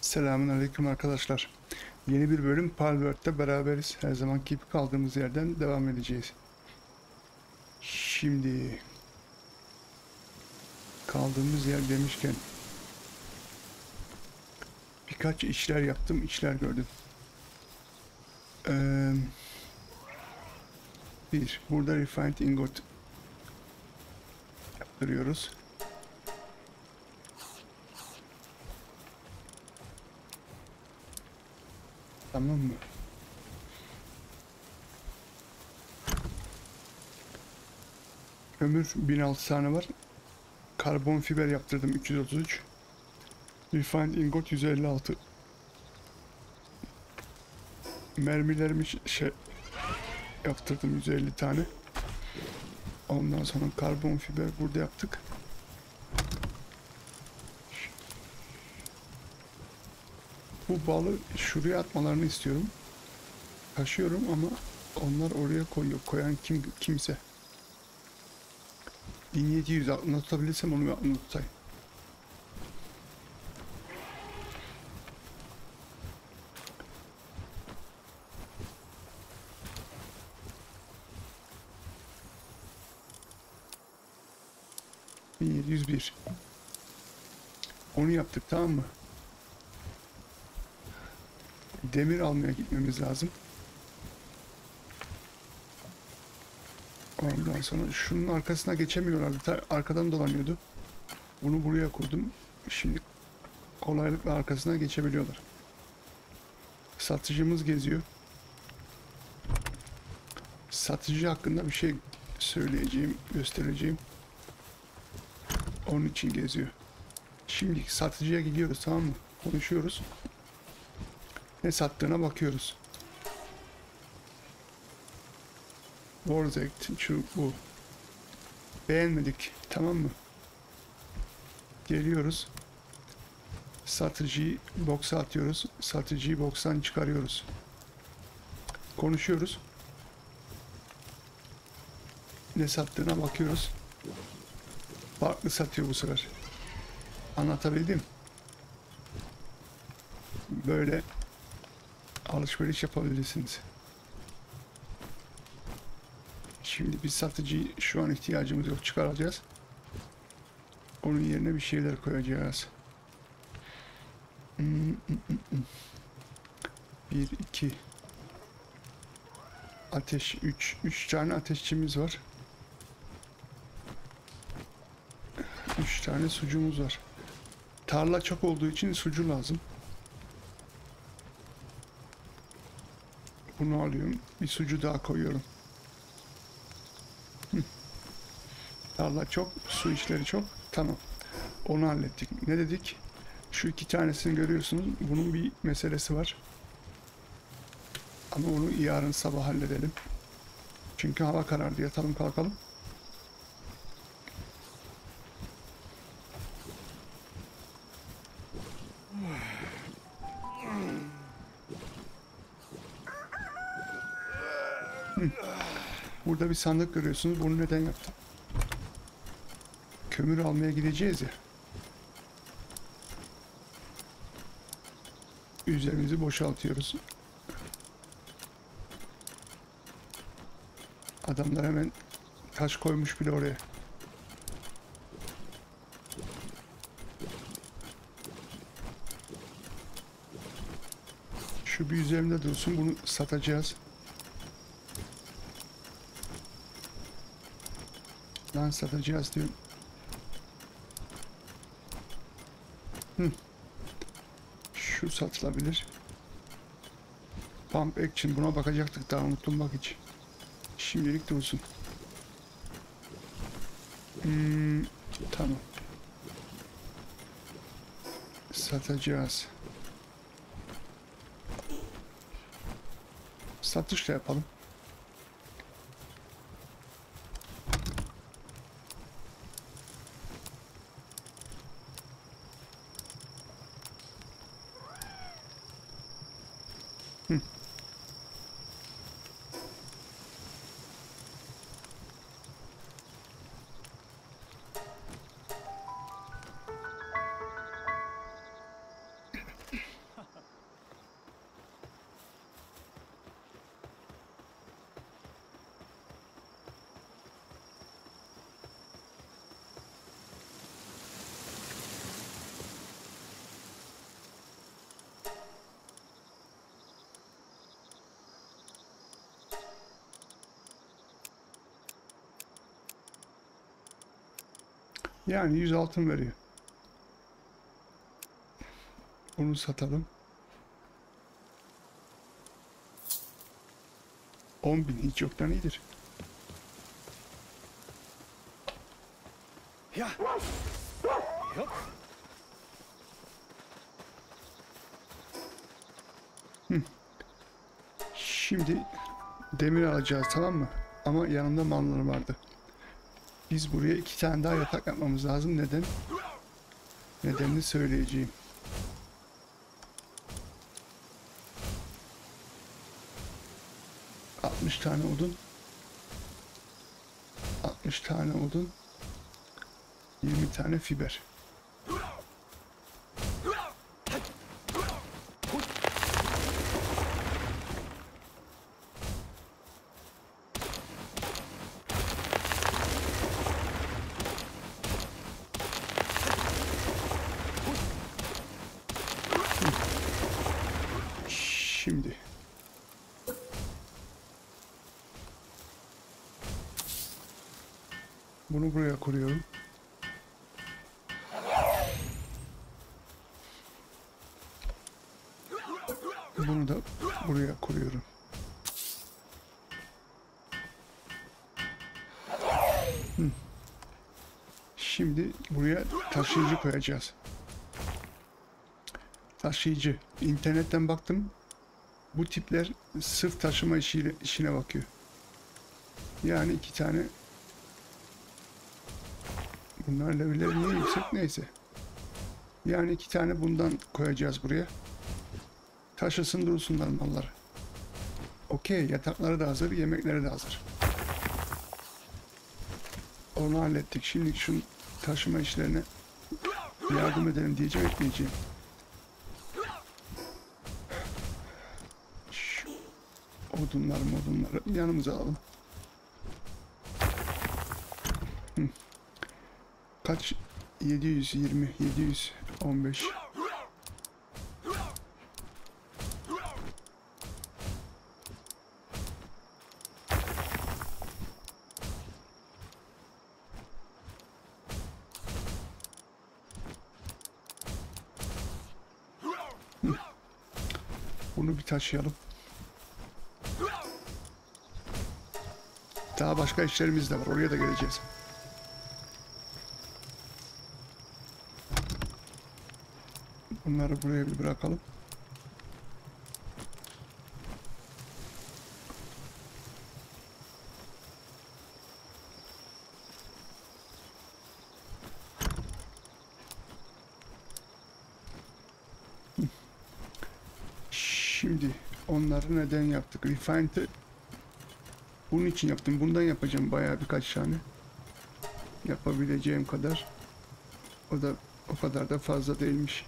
Selamünaleyküm arkadaşlar. Yeni bir bölüm Palworld'de beraberiz. Her zamanki gibi kaldığımız yerden devam edeceğiz. Şimdi kaldığımız yer demişken birkaç işler yaptım, işler gördüm. Ee, bir, burada refined ingot yaptırıyoruz. Tamam mı? Kömür 1006 tane var. Karbon fiber yaptırdım 333. Refined ingot 156. Mermilerimi şey yaptırdım 150 tane. Ondan sonra karbon fiber burada yaptık. Bu balı şuraya atmalarını istiyorum. Taşıyorum ama onlar oraya koyuyor. Koyan kim kimse. 1700 aklımda tutabilirsem onu aklımda tutayım. ...1701. Onu yaptık tamam mı? Demir almaya gitmemiz lazım. Ondan sonra şunun arkasına geçemiyorlardı. Arkadan dolanıyordu. Bunu buraya kurdum. Şimdi kolaylıkla arkasına geçebiliyorlar. Satıcımız geziyor. Satıcı hakkında bir şey söyleyeceğim, göstereceğim. Onun için geziyor. Şimdi satıcıya gidiyoruz tamam mı? Konuşuyoruz. Ne sattığına bakıyoruz. Warzect şu bu. Beğenmedik tamam mı? Geliyoruz. Satıcıyı boksa atıyoruz. Satıcıyı bokstan çıkarıyoruz. Konuşuyoruz. Ne sattığına bakıyoruz. Farklı satıyor bu sefer. Anlatabildim. Böyle alışveriş yapabilirsiniz. Şimdi biz satıcı şu an ihtiyacımız yok çıkaracağız. Onun yerine bir şeyler koyacağız. Hmm, hmm, hmm. Bir, iki. Ateş, üç. Üç tane ateşçimiz var. Üç tane sucumuz var. Tarla çok olduğu için sucu lazım. Bunu alıyorum. Bir sucu daha koyuyorum. Hı. Tarla çok, su işleri çok. Tamam. Onu hallettik. Ne dedik? Şu iki tanesini görüyorsunuz. Bunun bir meselesi var. Ama onu yarın sabah halledelim. Çünkü hava karardı. Yatalım kalkalım. Burada bir sandık görüyorsunuz. Bunu neden yaptım? Kömür almaya gideceğiz ya. Üzerimizi boşaltıyoruz. Adamlar hemen taş koymuş bile oraya. Şu bir üzerimde dursun. Bunu satacağız. Lan satacağız diyorum. Hı. Şu satılabilir. Pump action buna bakacaktık daha unuttum bak hiç. Şimdilik dursun. Hmm, tamam. Satacağız. Satışla yapalım. Yani 100 altın veriyor. Bunu satalım. 10 bin hiç yoktan iyidir. Ja. Hop. Şimdi demir alacağız tamam mı? Ama yanımda mallar vardı. Biz buraya iki tane daha yatak yapmamız lazım. Neden? Nedenini söyleyeceğim. Altmış tane odun. 60 tane odun. 20 tane fiber. Şimdi. Bunu buraya kuruyorum. Bunu da buraya kuruyorum. Şimdi buraya taşıyıcı koyacağız. Taşıyıcı. İnternetten baktım. Bu tipler sırf taşıma işiyle, işine bakıyor. Yani iki tane Bunlar levelleri niye yüksek neyse. Yani iki tane bundan koyacağız buraya. Taşısın dursunlar mallar. Okey yatakları da hazır, yemekleri de hazır. Onu hallettik. Şimdi şu taşıma işlerine yardım edelim diyeceğim etmeyeceğim. Odunları modunları yanımıza alalım. Kaç? 720, 715. Hı. Bunu bir taşıyalım. Daha başka işlerimiz de var. Oraya da geleceğiz. Bunları buraya bir bırakalım. Şimdi onları neden yaptık? Refined'ı bunun için yaptım. Bundan yapacağım bayağı birkaç tane. Yapabileceğim kadar. O da o kadar da fazla değilmiş.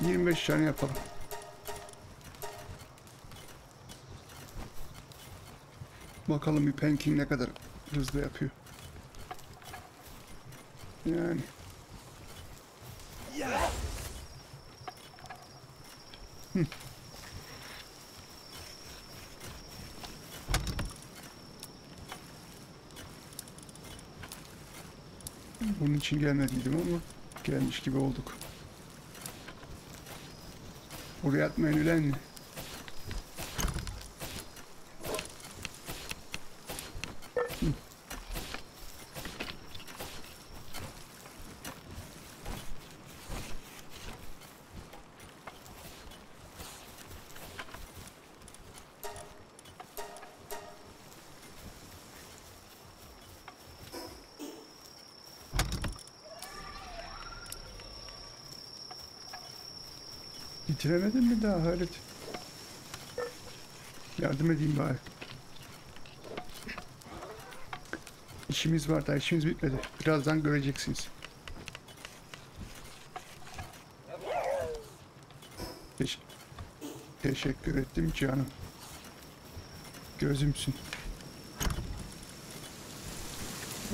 Yirmi beş tane yapalım. Bakalım bir penking ne kadar hızlı yapıyor. Yani bunun için gelmediydim ama gelmiş gibi olduk. Buraya atmayın ülen Bitiremedin mi daha Halit? Yardım edeyim bari. İşimiz var daha işimiz bitmedi. Birazdan göreceksiniz. Teş- teşekkür ettim canım. Gözümsün.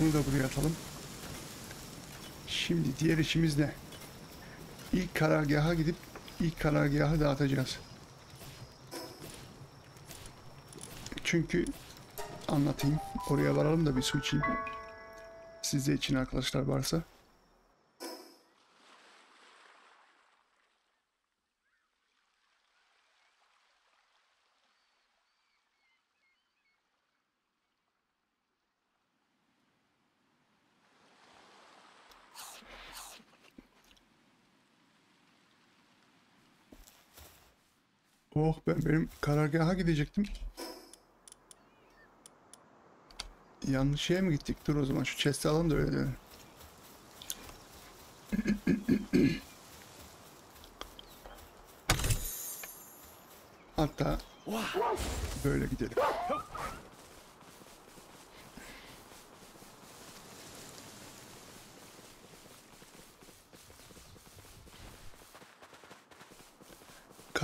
Bunu da buraya atalım. Şimdi diğer işimiz ne? İlk karargaha gidip ilk karargahı dağıtacağız. Çünkü anlatayım. Oraya varalım da bir su içeyim. Sizde için arkadaşlar varsa. Oh ben benim karargaha gidecektim. Yanlış şeye mi gittik? Dur o zaman şu chest'i alalım da öyle dönelim. Hatta böyle gidelim.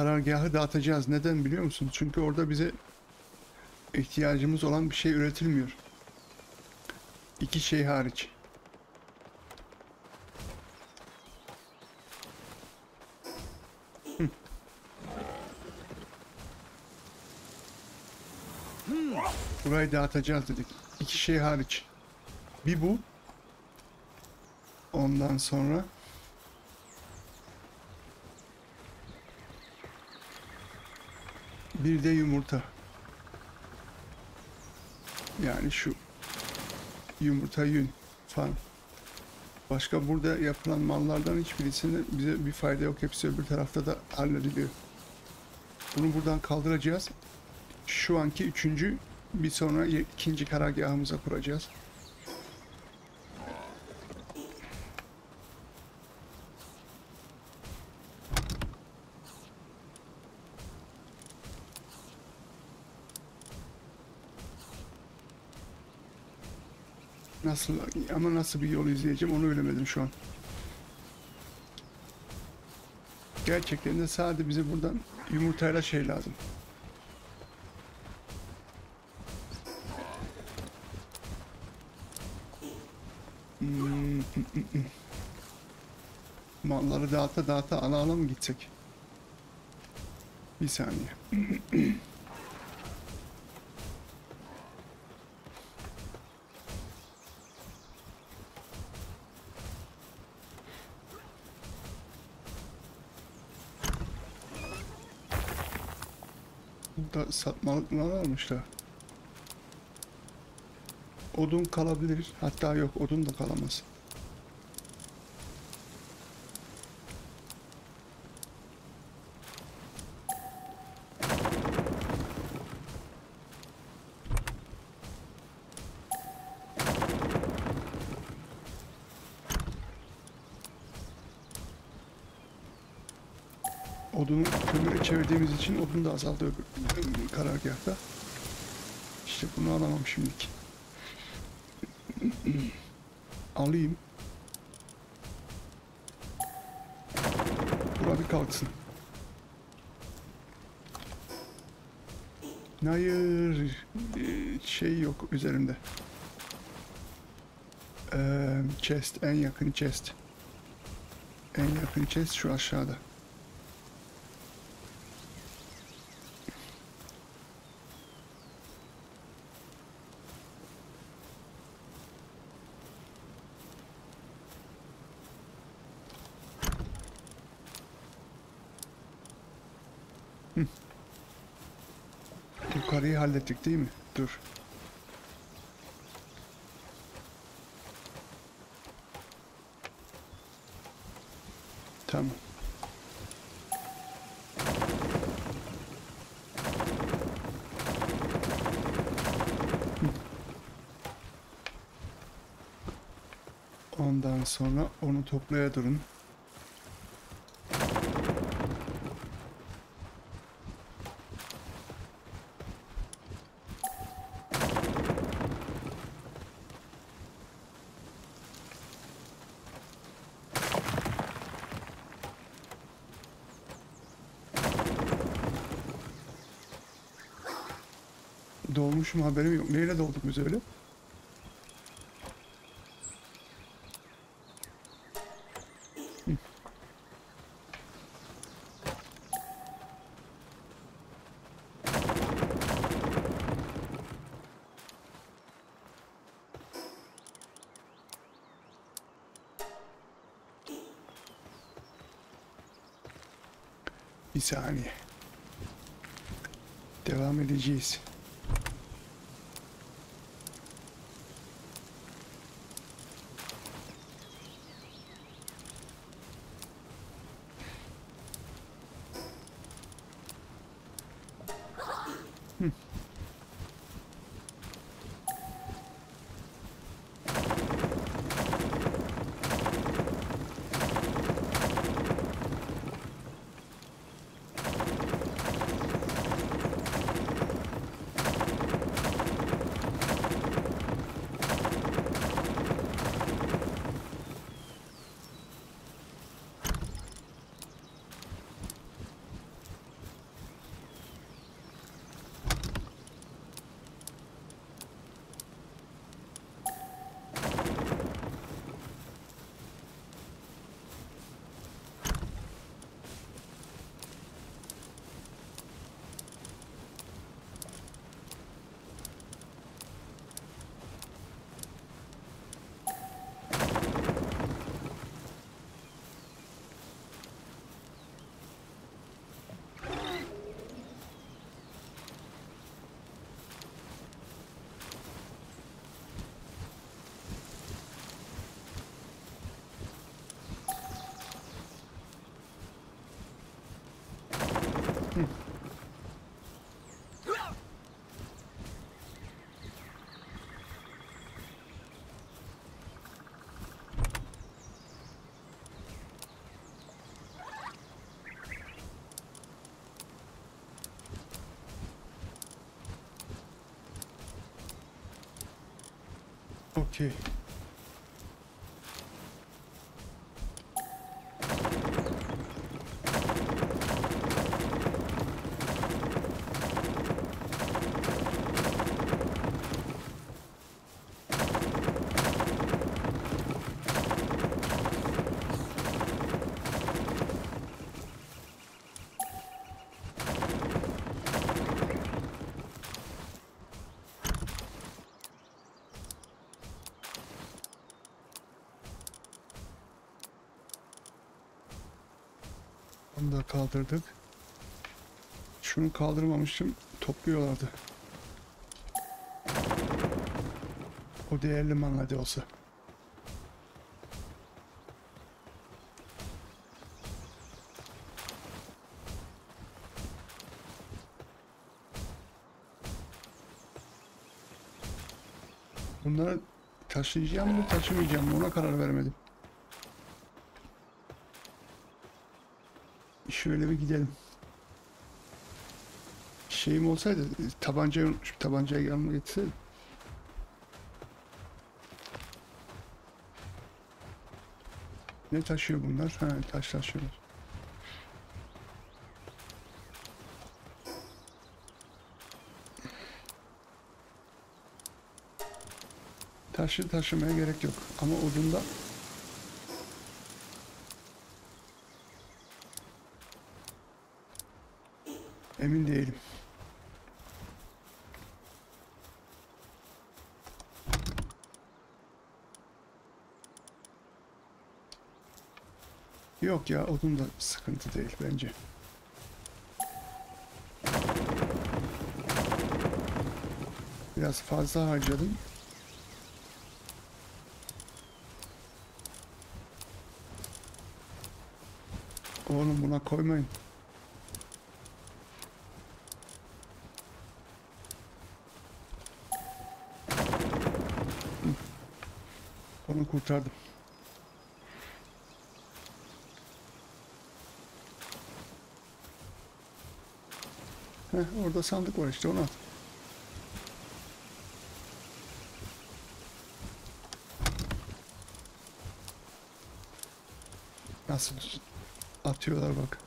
Karargahı dağıtacağız. Neden biliyor musun? Çünkü orada bize ihtiyacımız olan bir şey üretilmiyor. İki şey hariç. Burayı dağıtacağız dedik. İki şey hariç. Bir bu. Ondan sonra bir de yumurta. Yani şu yumurta yün falan. Başka burada yapılan mallardan hiçbirisinde bize bir fayda yok. Hepsi öbür tarafta da hallediliyor. Bunu buradan kaldıracağız. Şu anki üçüncü, bir sonra ikinci karargahımıza kuracağız. Nasıl ama nasıl bir yol izleyeceğim onu bilemedim şu an. Gerçekten de sadece bize buradan yumurtayla şey lazım. Hmm, Malları dağıta dağıta ala ala mı gitsek? Bir saniye. Burada satmalık mı almışlar? Odun kalabilir. Hatta yok odun da kalamaz. Odunu kömüre çevirdiğimiz için odun da azaldı karargahta. İşte bunu alamam şimdilik. Alayım. Bura bir kalksın. Hayır. Şey yok üzerinde. Ee, chest. En yakın chest. En yakın chest şu aşağıda. Hallettik değil mi? Dur. Tamam. Ondan sonra onu toplaya durun. dolmuşum haberim yok. Neyle dolduk biz öyle? Bir saniye. Devam edeceğiz. Okey. Kaldırdık. Şunu kaldırmamıştım. Topluyorlardı. O değerli mal hadi olsa. Bunları taşıyacağım mı taşımayacağım mı ona karar veremedim. Şöyle bir gidelim. Şeyim olsaydı tabancayı unutmuşum. Tabancayı yanıma getirseydim. Ne taşıyor bunlar? Ha taş taşıyorlar. Taşı taşımaya gerek yok. Ama odunda emin değilim. Yok ya odun da sıkıntı değil bence. Biraz fazla harcadım. Oğlum buna koymayın. Onu kurtardım. Heh, orada sandık var işte onu at. Nasıl atıyorlar bak.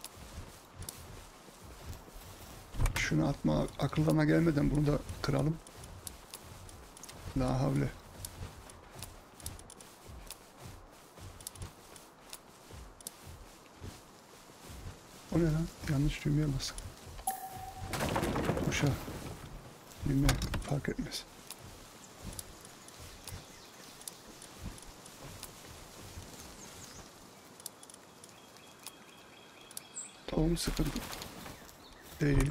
Şunu atma akıllarına gelmeden bunu da kıralım. La havle. O ne lan? Yanlış düğmeye bas. Tuşa. Düğme fark etmez. Oğlum sıkıntı. Değil.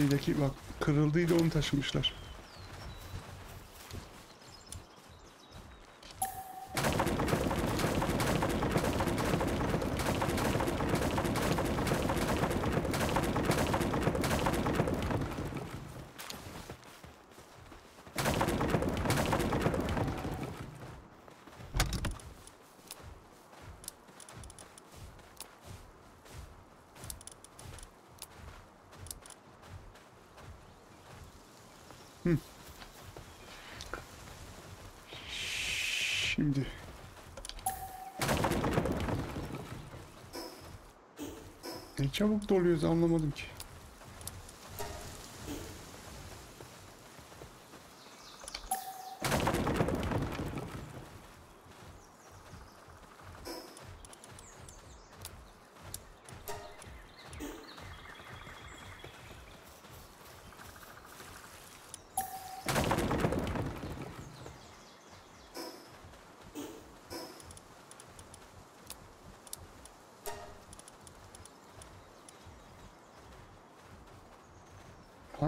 Şeydeki bak kırıldıydı onu taşımışlar. Şimdi. Ne çabuk doluyoruz anlamadım ki.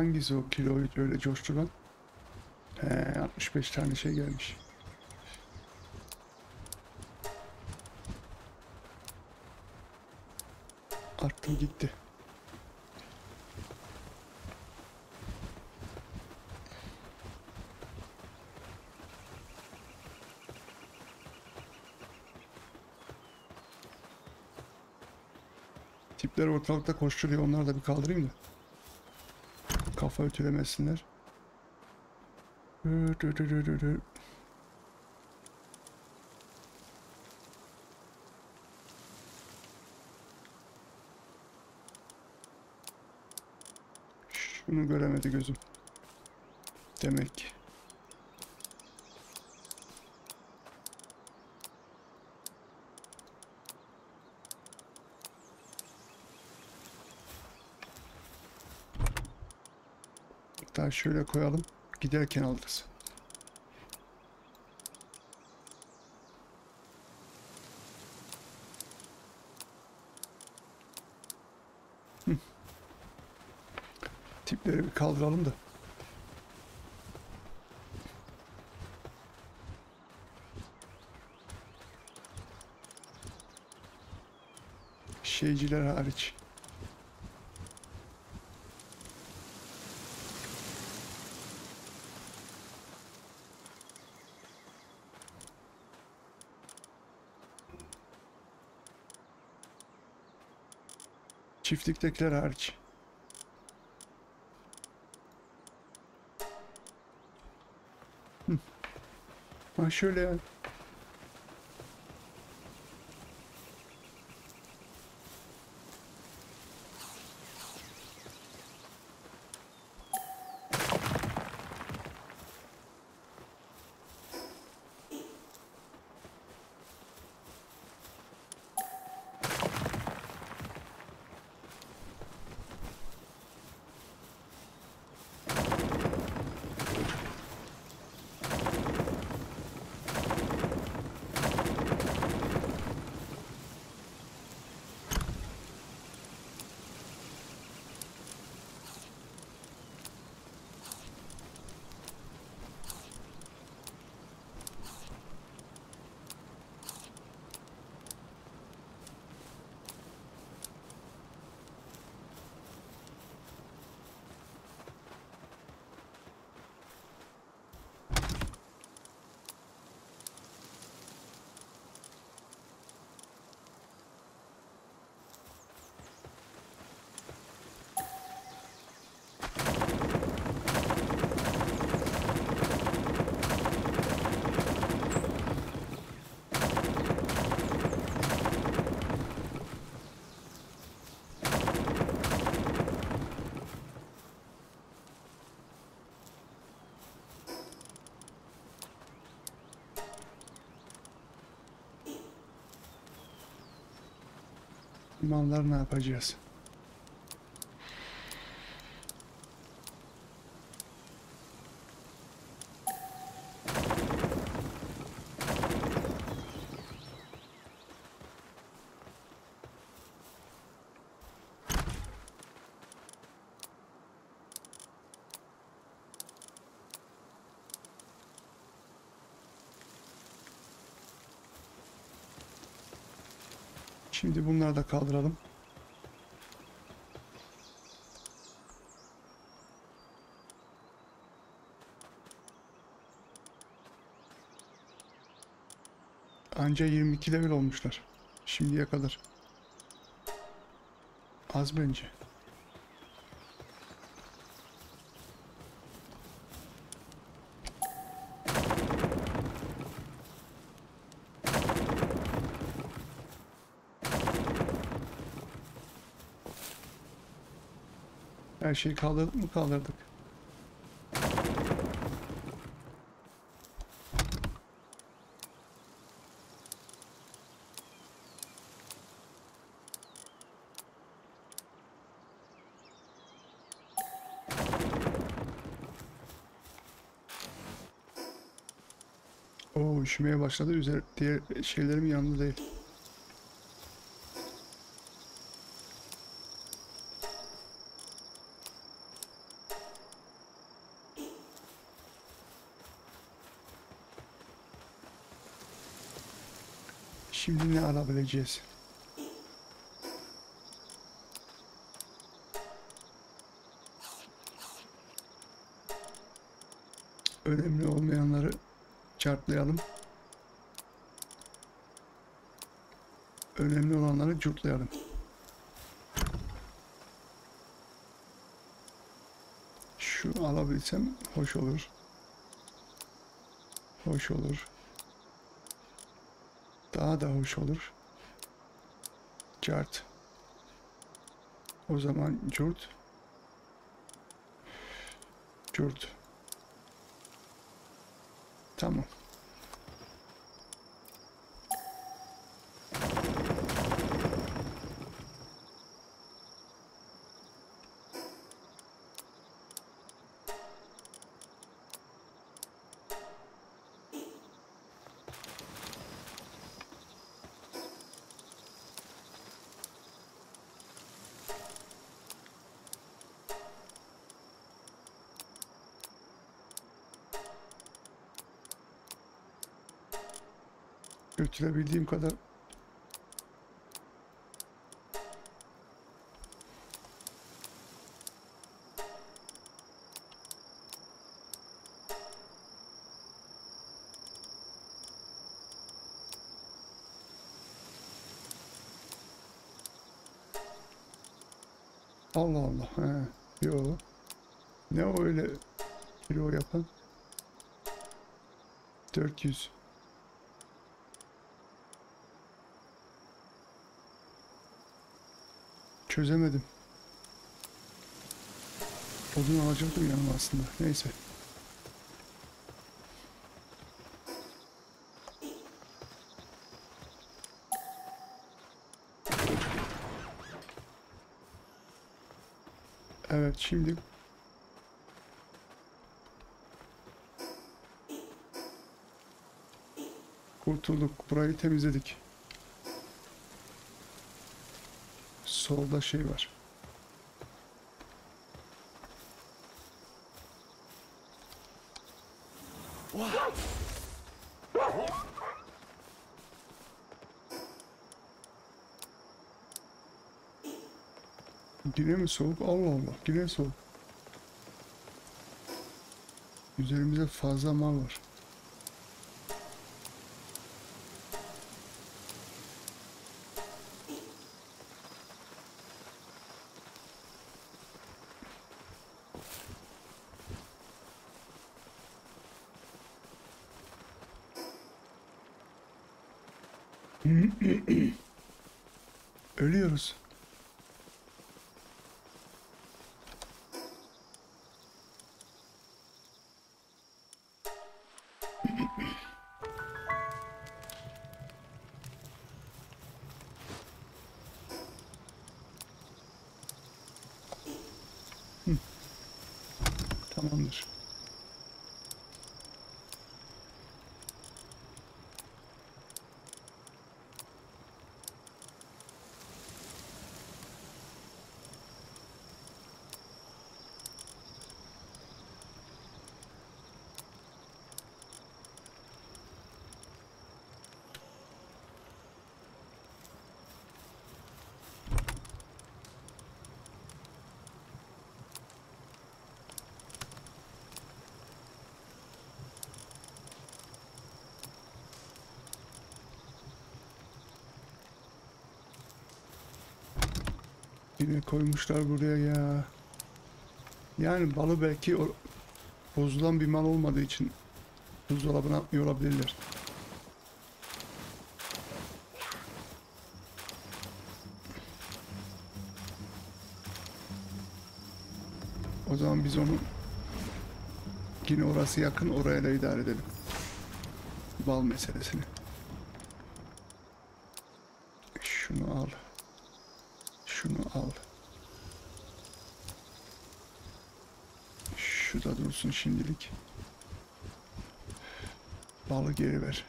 Hangisi o kiloyu öyle coşturan? He 65 tane şey gelmiş. Attım gitti. Tipler ortalıkta koşturuyor. Onları da bir kaldırayım da. Kafa ötülemesinler. Şunu göremedi gözüm. Demek ki. Hatta şöyle koyalım. Giderken alırız. Tipleri bir kaldıralım da. Şeyciler hariç. Çiftliktekiler hariç. Hı. Ha şöyle yani. Mallar ne yapacağız? Şimdi bunları da kaldıralım. Anca 22 level olmuşlar. Şimdiye kadar. Az bence. Her şeyi kaldırdık mı kaldırdık. Oo üşümeye başladı. Üzer diğer şeylerim yanında değil. Şimdi ne alabileceğiz? Önemli olmayanları çarplayalım. Önemli olanları curtlayalım. Şu alabilsem hoş olur. Hoş olur. Daha da hoş olur. Cart. O zaman curt. Curt. Tamam. Götürebildiğim kadar Allah Allah. He. Yo. Ne o öyle kilo yapan? 400. Çözemedim. Odun alacaktım yanıma aslında. Neyse. Evet şimdi kurtulduk. Burayı temizledik. Solda şey var. Yine mi soğuk? Allah Allah. Yine soğuk. Üzerimize fazla mal var. Ölüyoruz. Tamamdır. Yine koymuşlar buraya ya. Yani balı belki bozulan bir mal olmadığı için buzdolabına atmıyor olabilirler. O zaman biz onu yine orası yakın oraya da idare edelim. Bal meselesini. Şunu al. Şunu al. Şu da dursun şimdilik. Balı geri ver.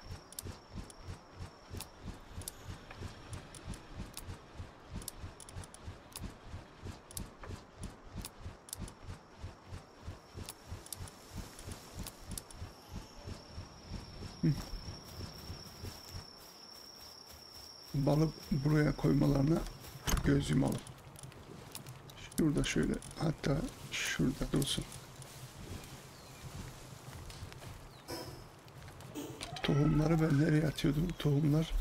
Balı buraya koymalarına göz yumalım. Şurada şöyle hatta şurada dursun. Tohumları ben nereye atıyordum? Tohumlar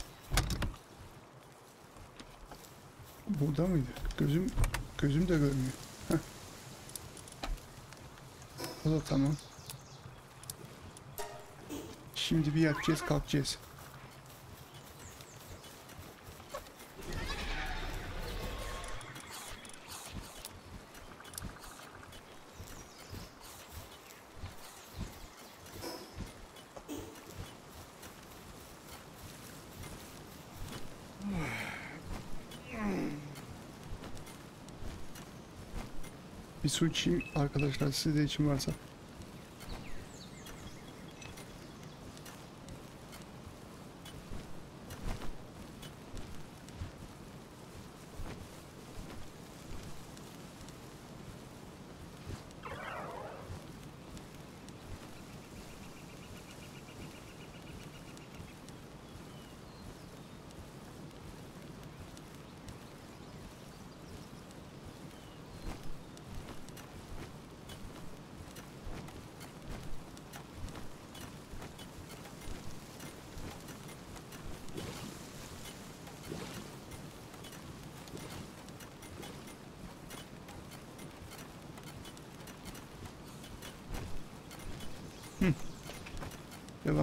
burada mıydı? Gözüm gözüm de görmüyor. Heh. O da tamam. Şimdi bir yatacağız kalkacağız. Su içeyim arkadaşlar siz de için varsa.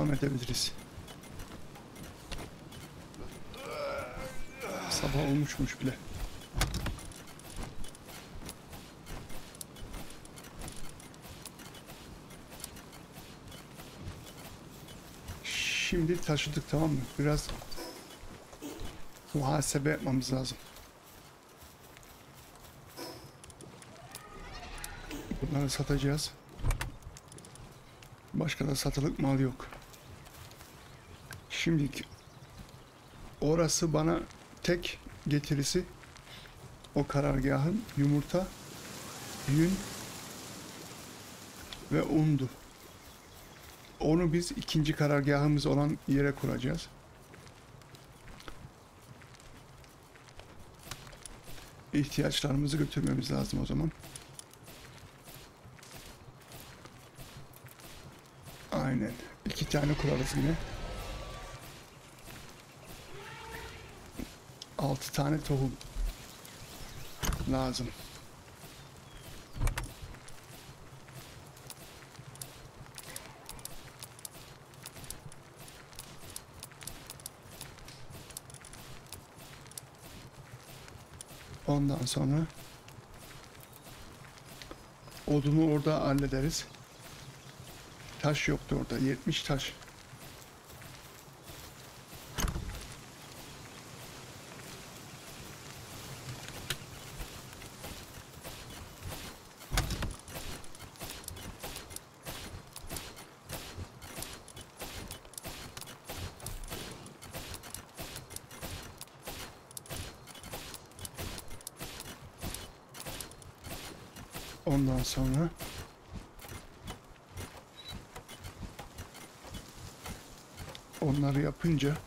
Devam edebiliriz. Sabah olmuşmuş bile. Şimdi taşıdık tamam mı? Biraz muhasebe yapmamız lazım. Bunları satacağız. Başka da satılık mal yok. Şimdilik orası bana tek getirisi o karargahın yumurta, yün ve undu. Onu biz ikinci karargahımız olan yere kuracağız. İhtiyaçlarımızı götürmemiz lazım o zaman. Aynen. İki tane kurarız yine. Altı tane tohum lazım. Ondan sonra odunu orada hallederiz. Taş yoktu orada. 70 taş. Ondan sonra. Onları yapınca.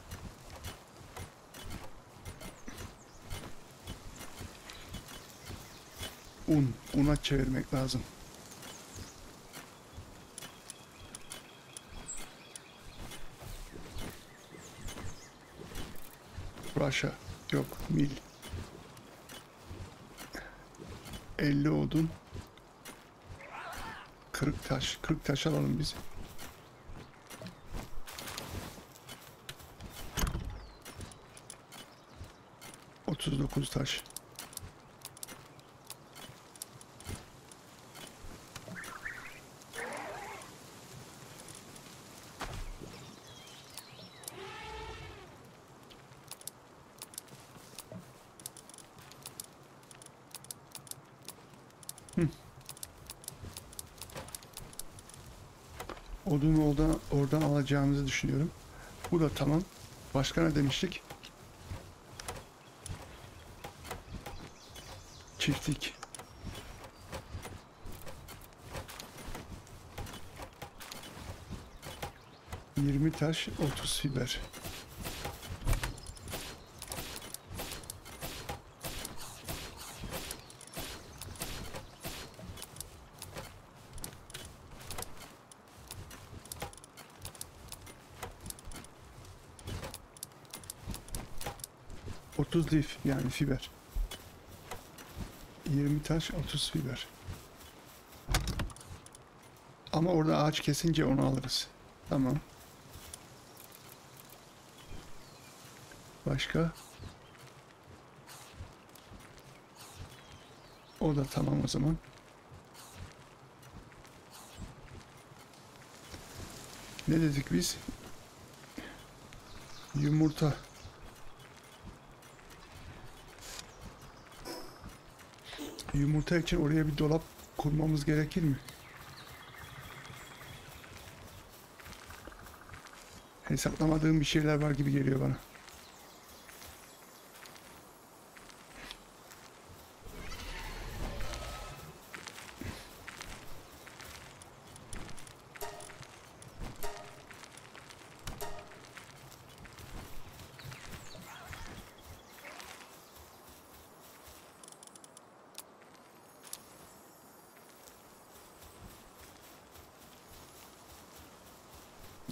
Un, una çevirmek lazım. Russia yok mil. 50 odun 40 taş 40 taş alalım biz. Otuz dokuz taş. Odunu oradan, oradan alacağımızı düşünüyorum. Bu da tamam. Başka ne demiştik? Çiftlik. Yirmi taş, otuz fiber. Lif yani fiber. 20 taş 30 fiber. Ama orada ağaç kesince onu alırız. Tamam. Başka? O da tamam o zaman. Ne dedik biz? Yumurta. Yumurta için oraya bir dolap kurmamız gerekir mi? Hesaplamadığım bir şeyler var gibi geliyor bana.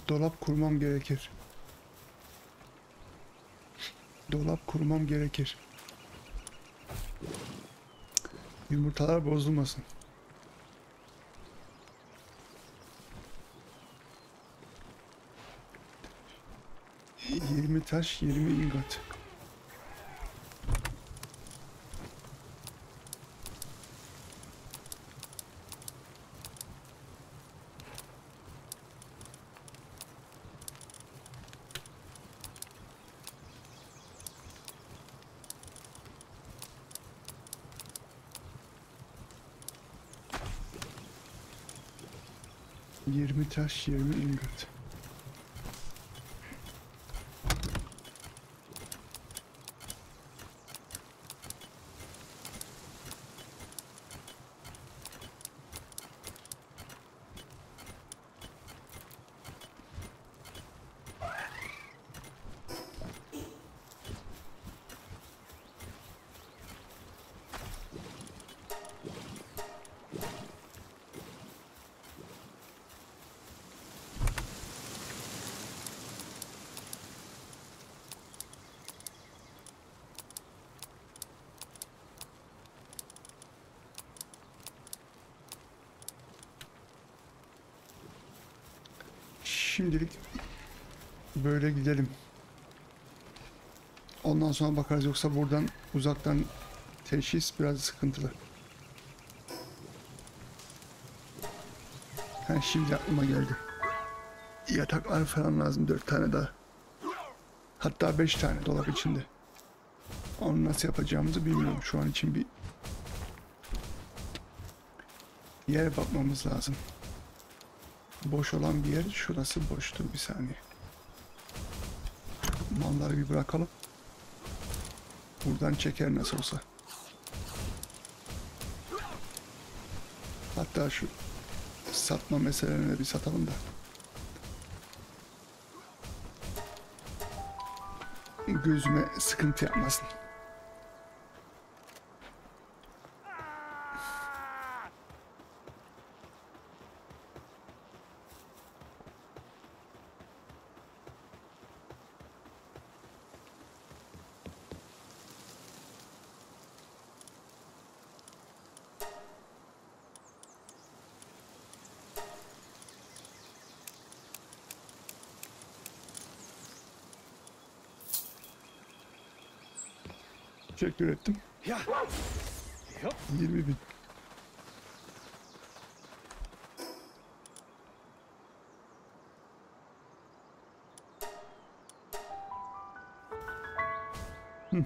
Dolap kurmam gerekir. Dolap kurmam gerekir. Yumurtalar bozulmasın. Yirmi taş, yirmi ingot. Yirmi taş, yirmi ingot. Şimdilik böyle gidelim. Ondan sonra bakarız yoksa buradan uzaktan teşhis biraz sıkıntılı. Ha, şimdi aklıma geldi. Yataklar falan lazım dört tane daha. Hatta beş tane dolap içinde. Onu nasıl yapacağımızı bilmiyorum şu an için bir yer bakmamız lazım. Boş olan bir yer şurası boştur bir saniye. Malları bir bırakalım. Buradan çeker nasıl olsa. Hatta şu satma meselelerini bir satalım da. Gözüme sıkıntı yapmasın. Teşekkür ettim. Ja. Hop. 20 bin. Hı.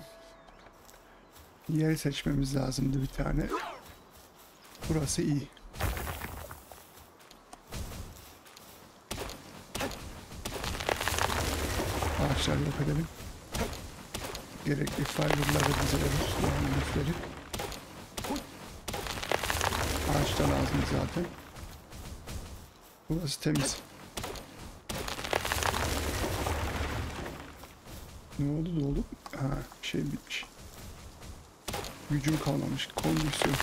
Yer seçmemiz lazımdı bir tane. Burası iyi. Ağaçları yok edelim. Gerekli fiberları dizelim. Yani lifleri. Ağaç da lazım zaten. Burası temiz. Ne oldu ne oldu? Ha şey bitmiş. Gücüm kalmamış. Kondisyon.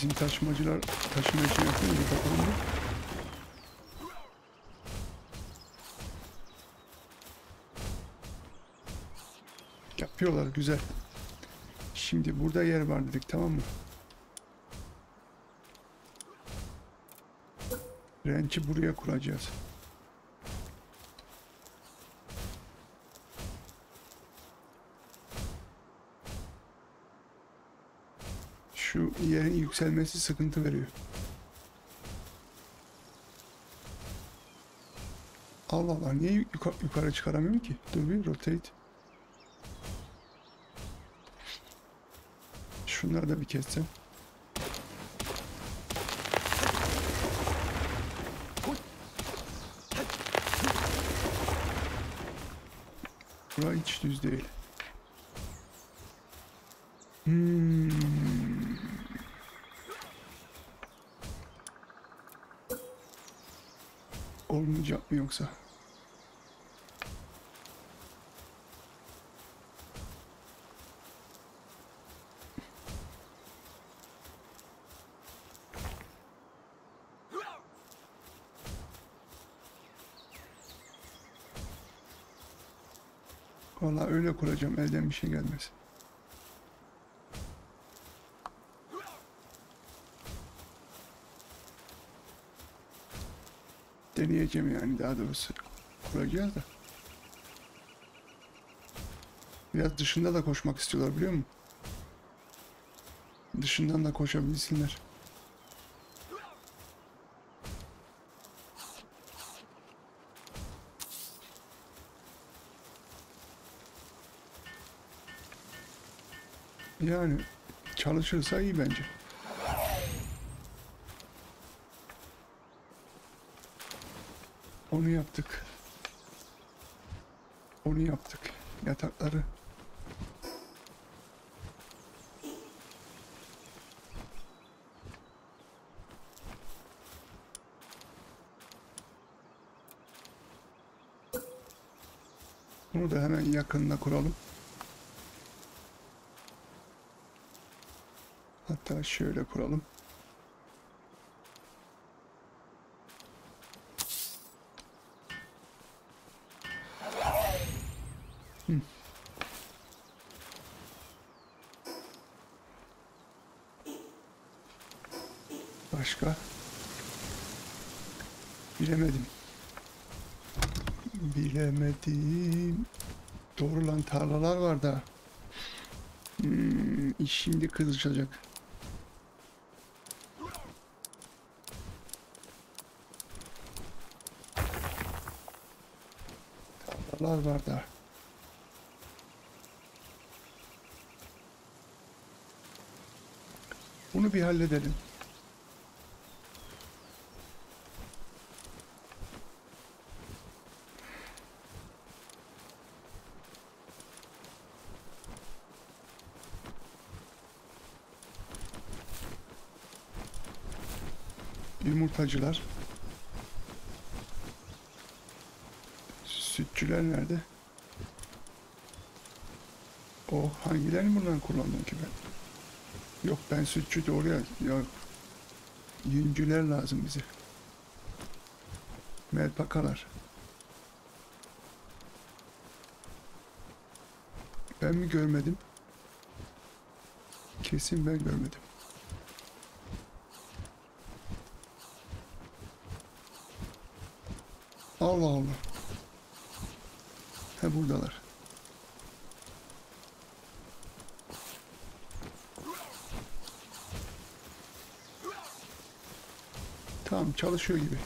Bizim taşımacılar taşıma için yapıyor bakalım bir. Yapıyorlar güzel. Şimdi burada yer var dedik tamam mı? Renç'i buraya kuracağız. Şu yerin yükselmesi sıkıntı veriyor. Allah Allah niye yuka- yukarı çıkaramıyorum ki? Dur bir rotate. Şunları da bir kessem. Bura hiç düz değil. Hmm. Olmayacak mı yoksa? Vallahi öyle kuracağım elden bir şey gelmez. Deneyeceğim yani daha doğrusu kuracağız da. Biraz dışında da koşmak istiyorlar biliyor musun? Dışından da koşabilsinler. Yani çalışırsa iyi bence. Onu yaptık. Onu yaptık. Yatakları. Bunu da hemen yakınına kuralım. Hatta şöyle kuralım. Başka? Bilemedim. Bilemedim. Doğru lan tarlalar var da. Hmm, iş şimdi kızışacak. silahlar var. Bunu bir halledelim. Yumurtacılar. Sütçüler nerede? O hangilerini buradan kullandım ki ben? Yok ben sütçü de oraya ya yüncüler lazım bize. Melpakalar. Ben mi görmedim? Kesin ben görmedim. Allah Allah. He buradalar. Tamam çalışıyor gibi.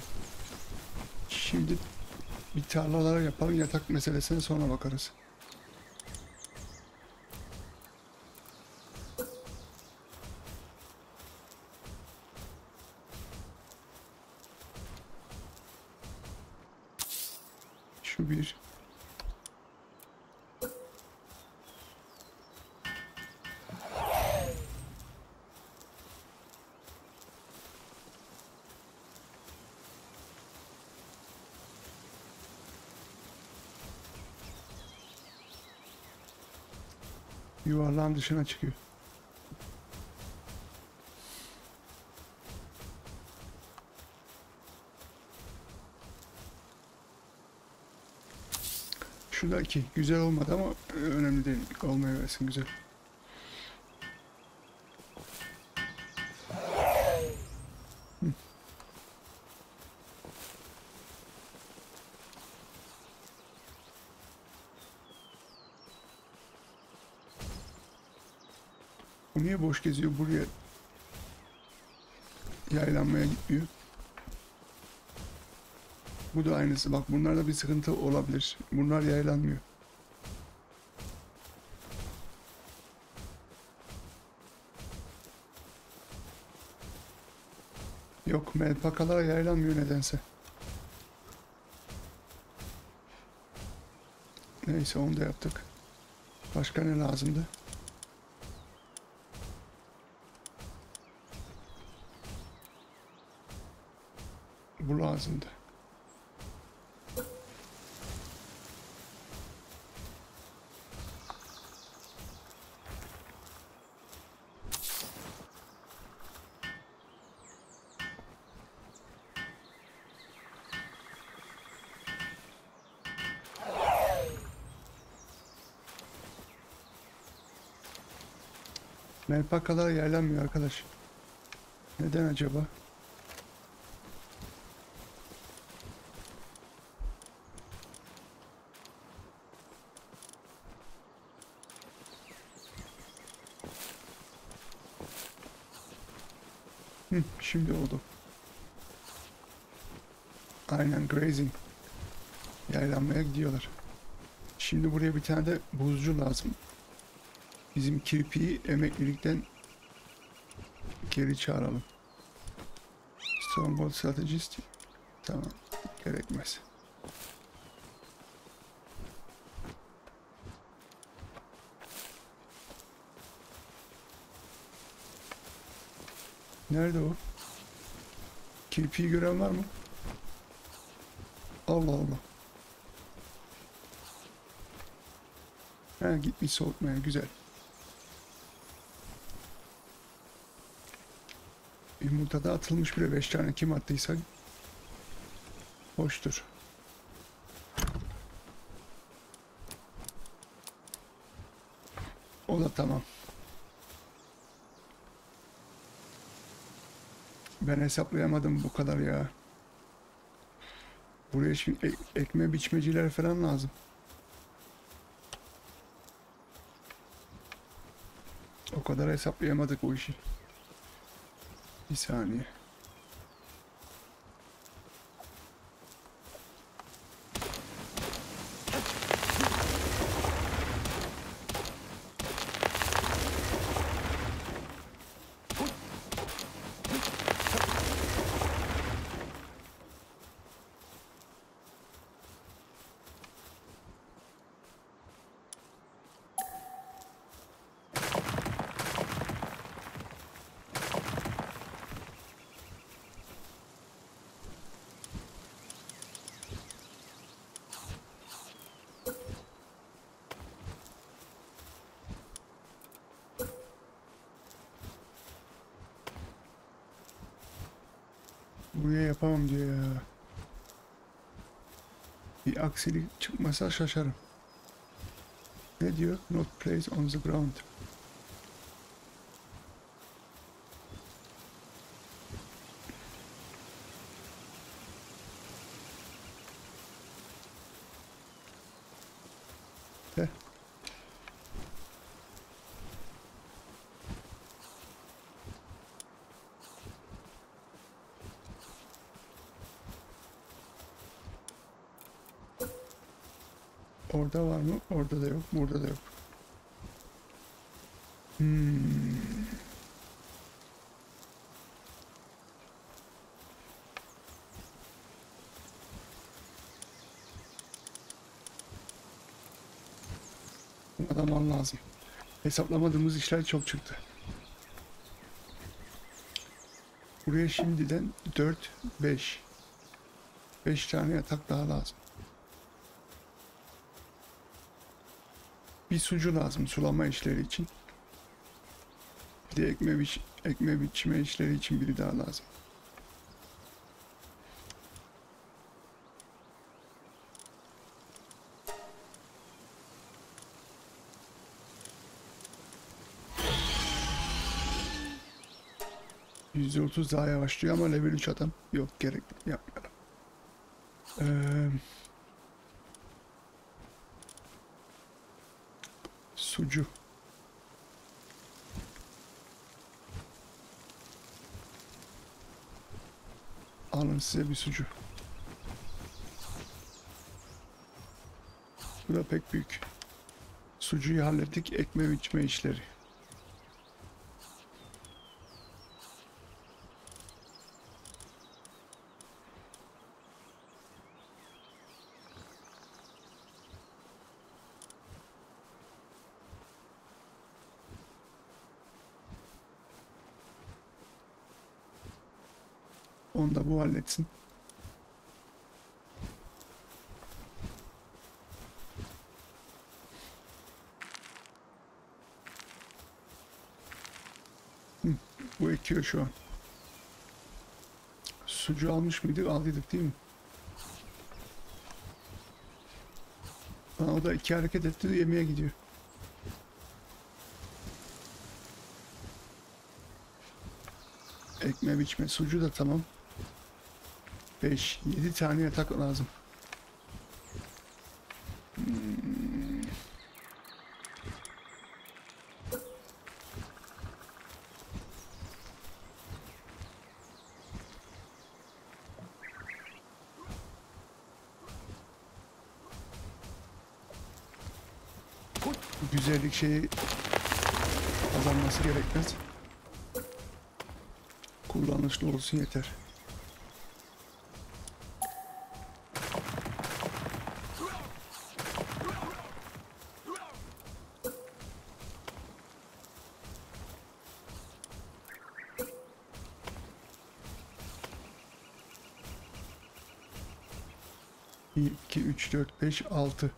Şimdi bir tarlalara yapalım yatak meselesine sonra bakarız. Şu bir. Dışına çıkıyor. Şuradaki güzel olmadı ama önemli değil. Olmaya versin güzel. Hı. Bu niye boş geziyor buraya? Yaylanmaya gitmiyor. Bu da aynısı. Bak bunlarda bir sıkıntı olabilir. Bunlar yaylanmıyor. Yok melpakalar yaylanmıyor nedense. Neyse onu da yaptık. Başka ne lazımdı? Bu lazımdı. Melpakalar yaylanmıyor arkadaş. Neden acaba? Hı, şimdi oldu. Aynen grazing. Yaylanmaya gidiyorlar. Şimdi buraya bir tane de buzcu lazım. Bizim kirpiyi emeklilikten geri çağıralım. Stronghold Strategist. Tamam. Gerekmez. Nerede o? Kirpiyi gören var mı? Allah Allah. Ha gitmiş soğutmaya güzel. Yumurta da atılmış bile 5 tane kim attıysa hoştur. O da tamam. Ben hesaplayamadım bu kadar ya. Buraya şimdi ek- ekme biçmeciler falan lazım. O kadar hesaplayamadık bu işi. Bir saniye. Aksilik çıkmasa şaşarım. Ne diyor? Not place on the ground. Heh. Orada var mı? Orada da yok. Burada da yok. Hmm. Adam lazım. Hesaplamadığımız işler çok çıktı. Buraya şimdiden 4, 5. 5 tane yatak daha lazım. Bir sucu lazım sulama işleri için. Bir de ekme, biç, ekme biçme işleri için biri daha lazım. Yüzde otuz daha yavaşlıyor ama level 3 adam yok gerek yapmayalım. Ee, sucu. Alın size bir sucu. Bu da pek büyük. Sucuyu hallettik. Ekme biçme işleri. Da bu halletsin. Hı, bu ekiyor şu an. Sucu almış mıydık? Aldıydık değil mi? Ha, o da iki hareket etti yemeğe gidiyor. Ekme biçme sucu da tamam. 5 7 tane yatak lazım. Hmm. Güzellik şeyi kazanması gerekmez. Kullanışlı olsun yeter. 4, 5, 6.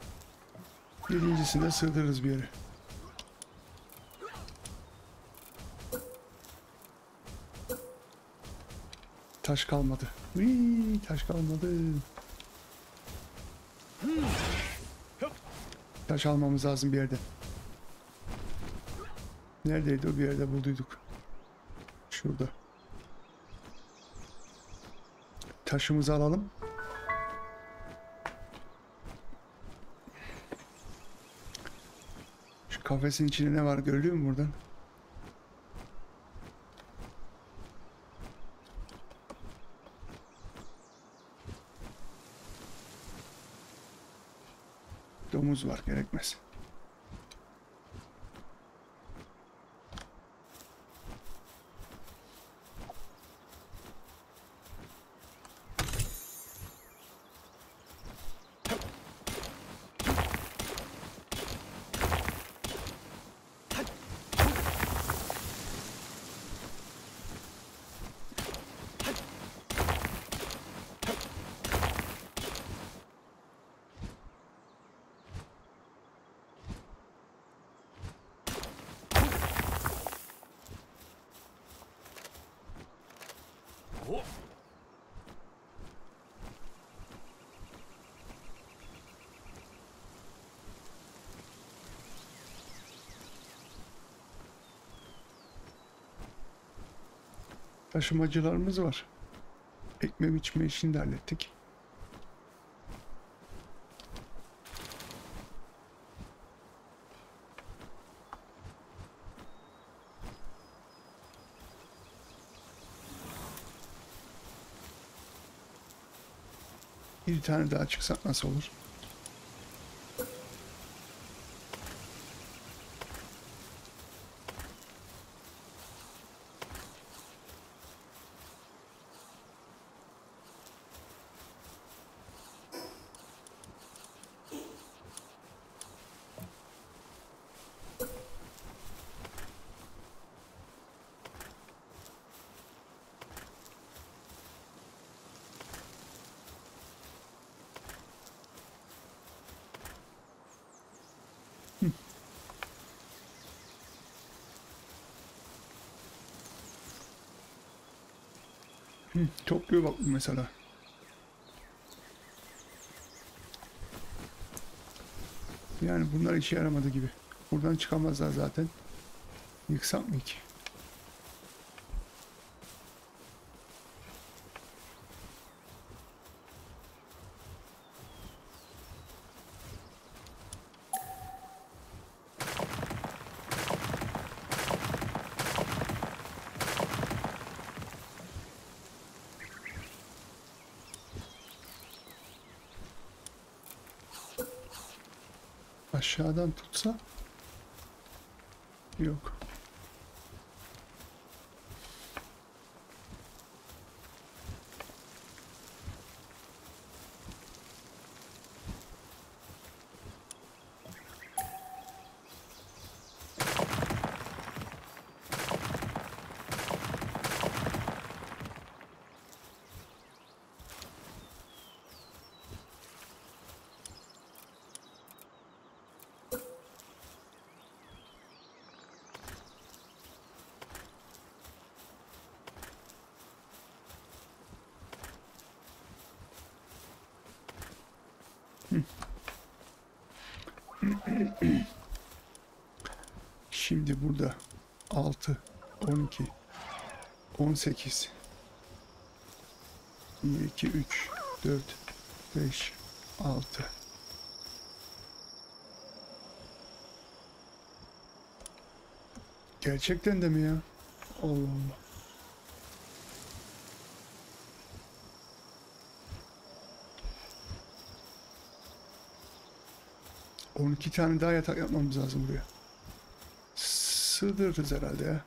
Yedincisini de sığdırırız bir yere. Taş kalmadı. Uy, taş kalmadı. Taş almamız lazım bir yerde. Neredeydi o bir yerde bulduyduk. Şurada. Taşımızı alalım. Kafesin içinde ne var görülüyor mu buradan? Domuz var gerekmez. Taşımacılarımız var. Ekme biçme işini de hallettik. Bir tane daha çıksak nasıl olur? Hı, topluyor bak mesela. Yani bunlar işe yaramadı gibi. Buradan çıkamazlar zaten. Yıksak mı ki? Aşağıdan tutsa yok. Şimdi burada 6, 12, 18, 1, 2, 3, 4, 5, 6. Gerçekten de mi ya? Allah Allah. On iki tane daha yatak yapmamız lazım buraya. Sığdırırız herhalde ya.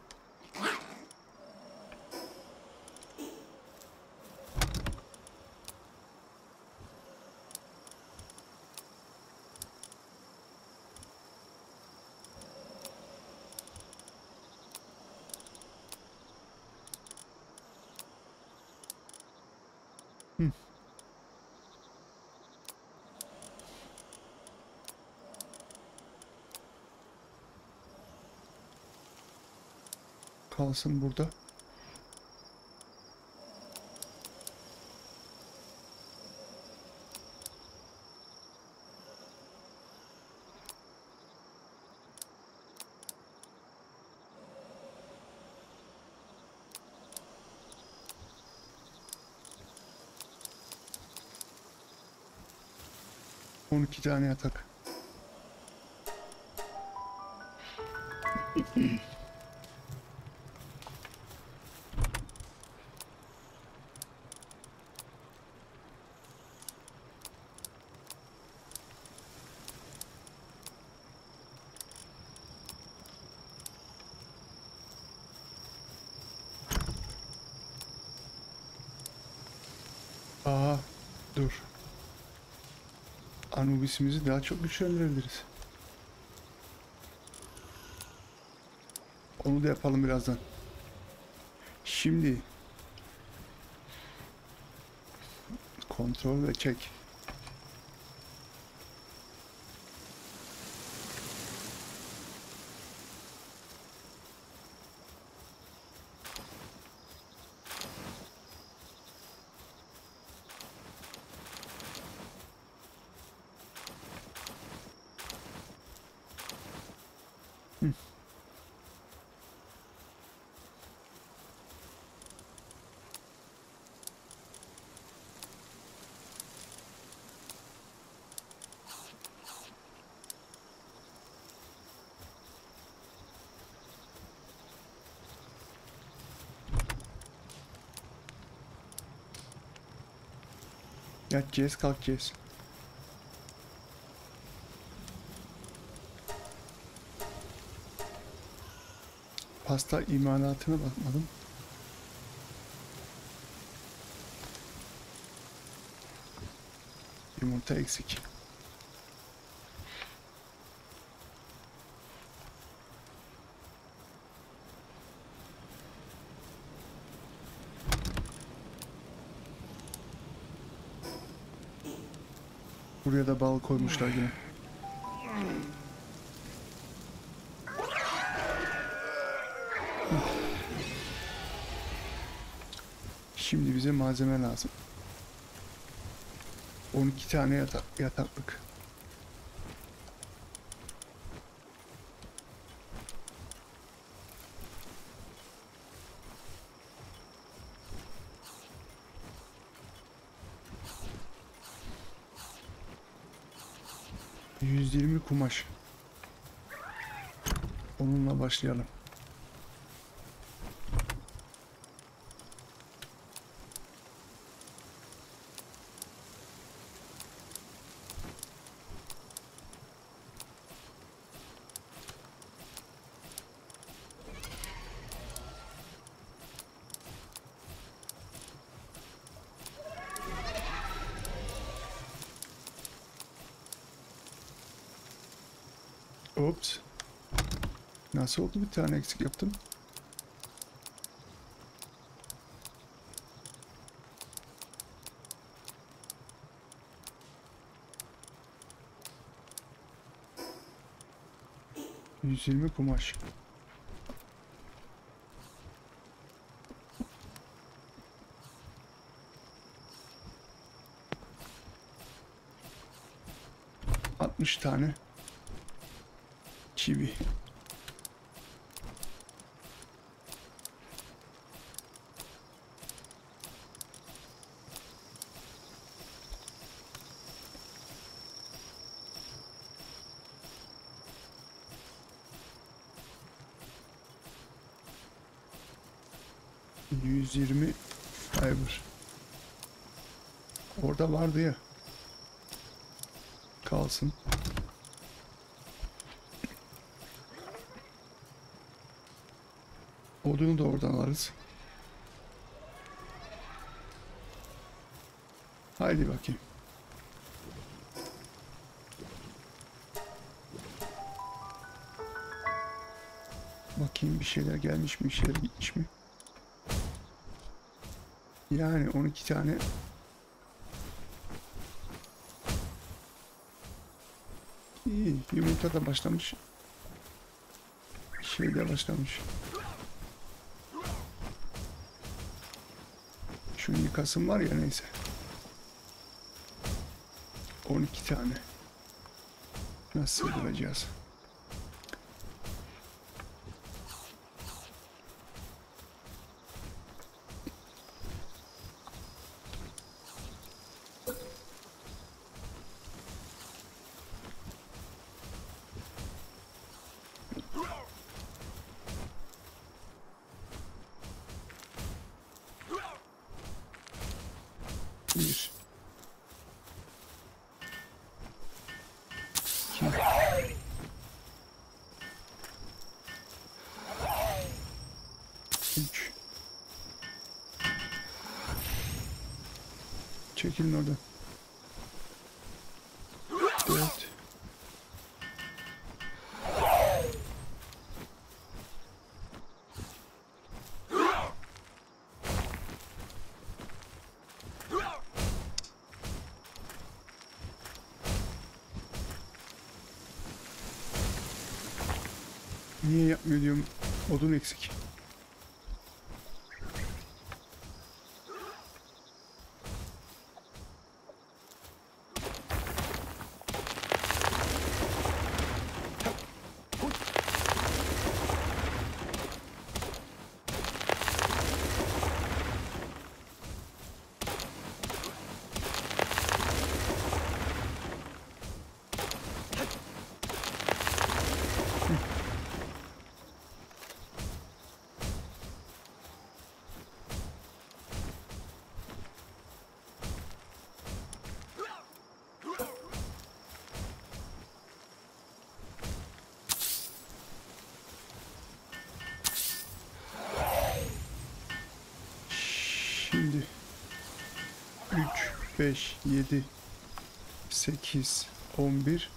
Kalsın burada. On iki tane yatak. Aa, dur. Anubis'imizi daha çok güçlendirebiliriz. Onu da yapalım birazdan. Şimdi kontrol ve çek. Yatacağız kalkacağız. Pasta imalatına bakmadım. Yumurta eksik. Buraya da bal koymuşlar yine. Şimdi bize malzeme lazım. 12 tane yatak, yataklık. Yüz yirmi kumaş. Onunla başlayalım. Nasıl oldu bir tane eksik yaptım? Yüz yirmi kumaş. Altmış tane çivi. Yüz yirmi fiber. Orada vardı ya. Kalsın. Odunu da oradan alırız. Haydi bakayım. Bakayım bir şeyler gelmiş mi, bir şeyler gitmiş mi? Yani 12 tane yumurta da başlamış. Şey de başlamış. Şu yıkasım var ya neyse. 12 tane. Nasıl sığdıracağız? Bir. İki. Üç. Çekilin oradan. Dört. Niye yapmıyor diyorum. Odun eksik. 5, 7, 8, 11,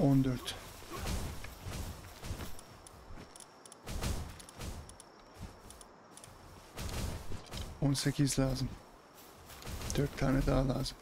14. On sekiz lazım. Dört tane daha lazım.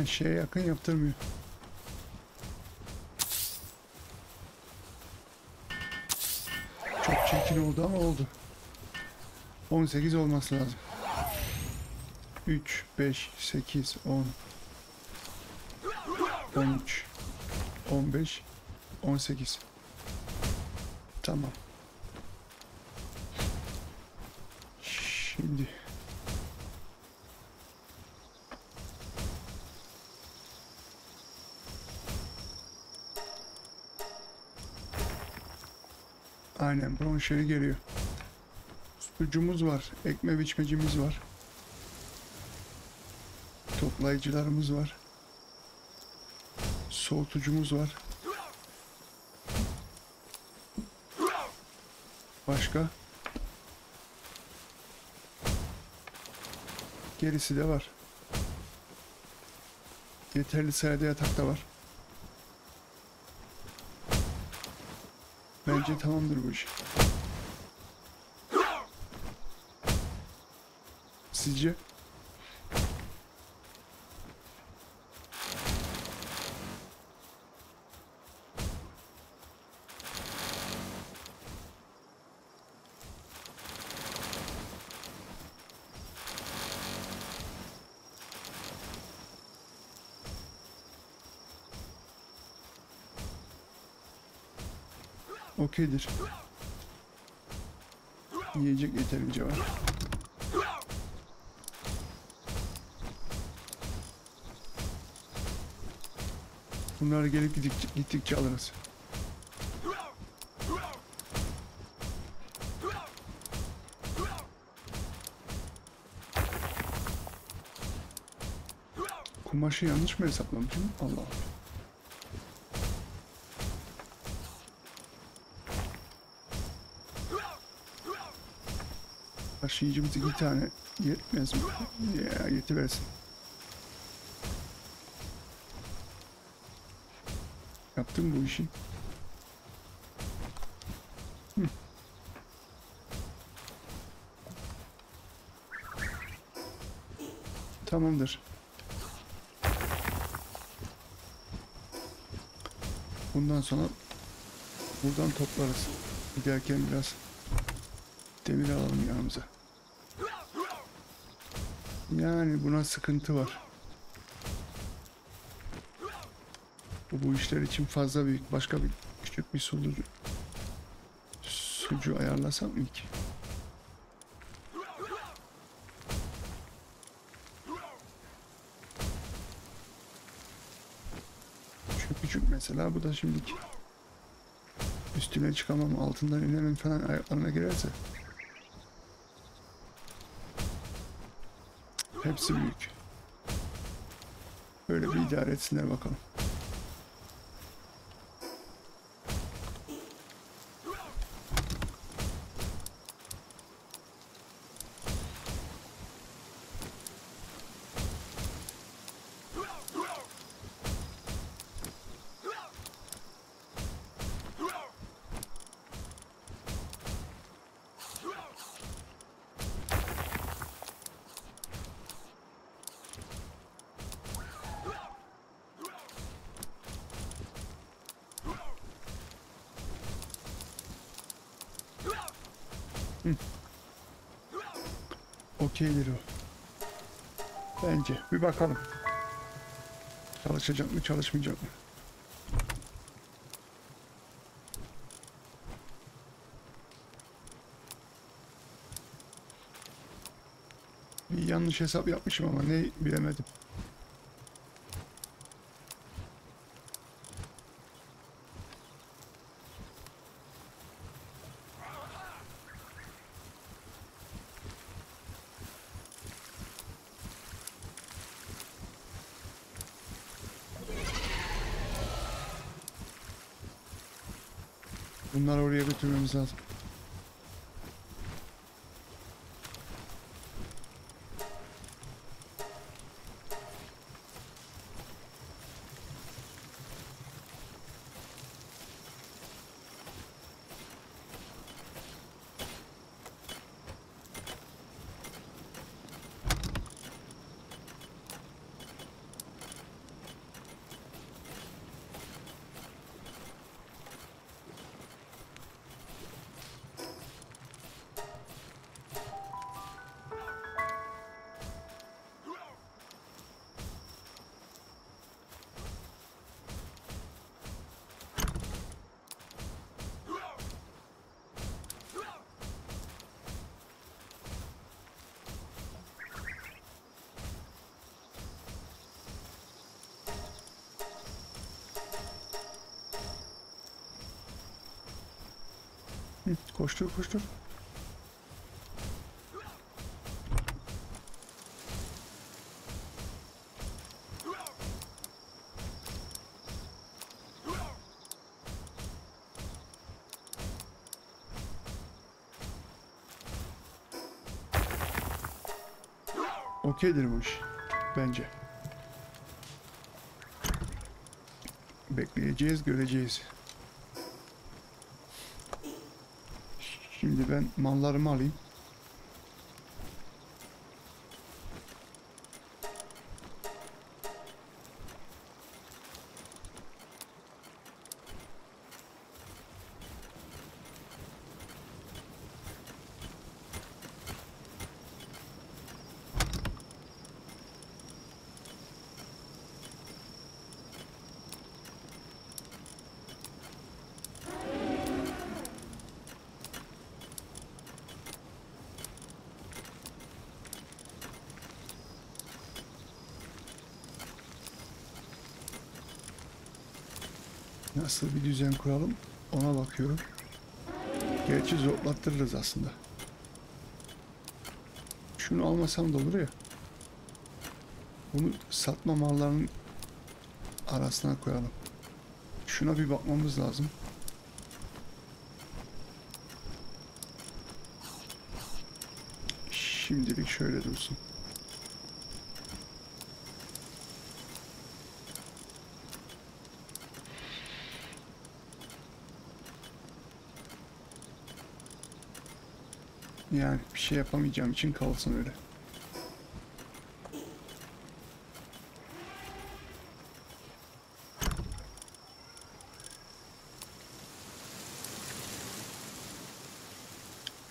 He, şeye yakın yaptırmıyor. Çok çirkin oldu ama oldu. 18 olması lazım. 3, 5, 8, 10, 13, 15, 18. Tamam. Şimdi Aynen bronşeri geliyor. Sucumuz var. Ekme biçmecimiz var. Toplayıcılarımız var. Soğutucumuz var. Başka? Gerisi de var. Yeterli sayıda yatak da var. Bence tamamdır bu iş. Sizce? Okeydir. Yiyecek yeterince var. Bunları gelip gittikçe, gittikçe alırız. Kumaşı yanlış mı hesaplamışım? Allah Allah. Taşıyıcımız iki tane yetmez mi? Ya yetiversin. Yaptım bu işi. Tamamdır. Bundan sonra buradan toplarız. Giderken biraz demir alalım yanımıza. Yani buna sıkıntı var. Bu, bu işler için fazla büyük. Başka bir küçük bir sulucu sucu ayarlasam ki? Şu küçük mesela bu da şimdiki. Üstüne çıkamam altından inemem falan ayaklarına girerse. Hepsi büyük. Böyle bir idare etsinler bakalım. Okeydir o. Bence. Bir bakalım. Çalışacak mı çalışmayacak mı? Bir yanlış hesap yapmışım ama ne bilemedim. Bunları oraya koştur koştur. Okeydir bu. Bence. Bekleyeceğiz, göreceğiz. Şimdi ben mallarımı alayım. Nasıl bir düzen kuralım ona bakıyorum. Gerçi zorlattırırız aslında. Şunu almasam da olur ya. Bunu satma mallarının arasına koyalım. Şuna bir bakmamız lazım. Şimdilik şöyle dursun. Yani bir şey yapamayacağım için kalsın öyle.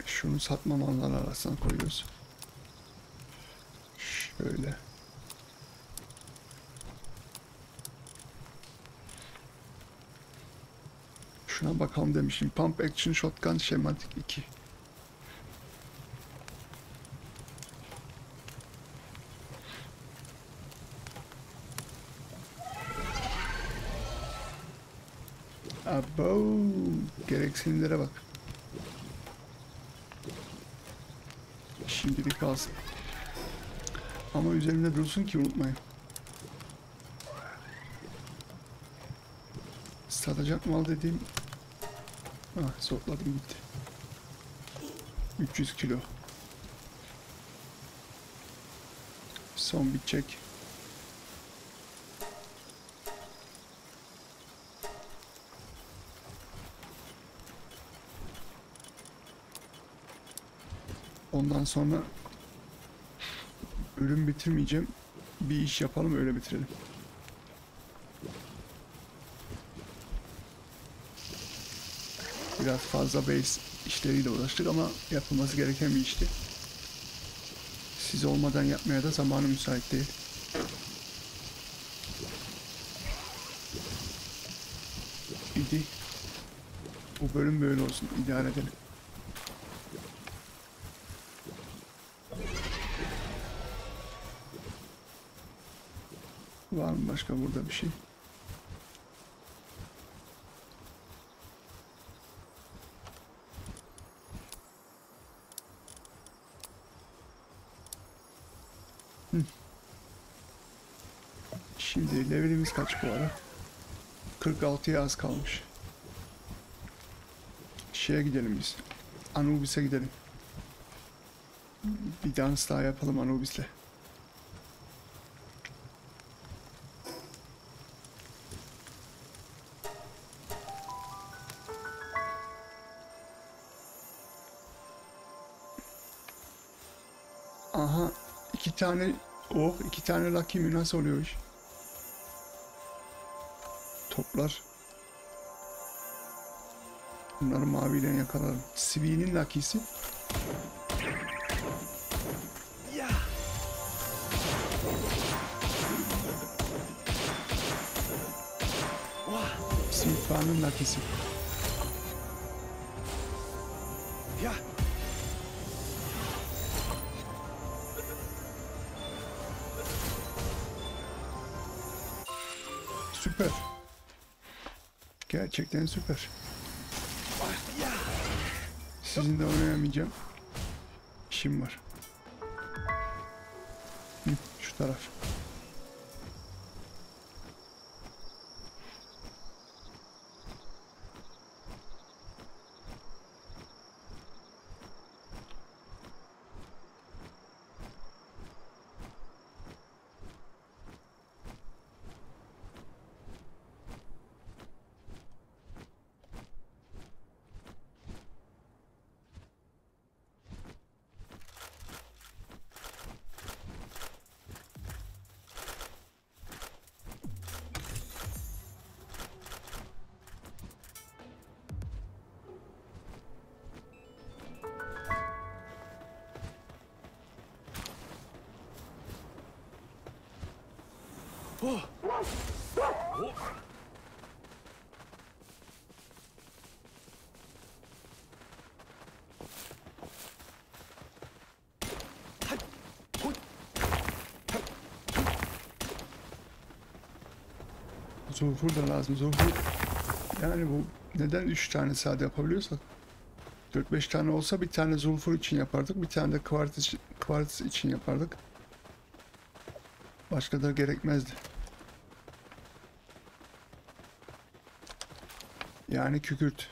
Şunu satma malları arasına koyuyoruz. Şöyle. Şuna bakalım demişim. Pump Action Shotgun Schematic 2. Abo, gereksinimlere bak. Şimdilik kalsın. Ama üzerinde dursun ki unutmayın. Satacak mal dediğim... Ah, sokladım gitti. 300 kilo. Son bir çek. Ondan sonra ölüm bitirmeyeceğim. Bir iş yapalım öyle bitirelim. Biraz fazla base işleriyle uğraştık ama yapılması gereken bir işti. Siz olmadan yapmaya da zamanı müsait değil. İdi. Bu bölüm böyle olsun. idare edelim. Var mı başka burada bir şey? Şimdi levelimiz kaç bu ara? 46'ya az kalmış. Şeye gidelim biz. Anubis'e gidelim. Bir dans daha yapalım Anubis'le. Tane oh iki tane Lucky mi nasıl oluyor iş? Toplar. Bunları maviyle yakalarım. Svi'nin Lucky'si. Svi'nin Lucky'si. Gerçekten süper. Sizinle oynayamayacağım. İşim var. Hı, şu taraf. Zulfur da lazım. Zulfur yani bu neden 3 tane sade yapabiliyorsak 4-5 tane olsa bir tane zulfur için yapardık. Bir tane de kvartz, kvartz için yapardık. Başka da gerekmezdi. Yani kükürt.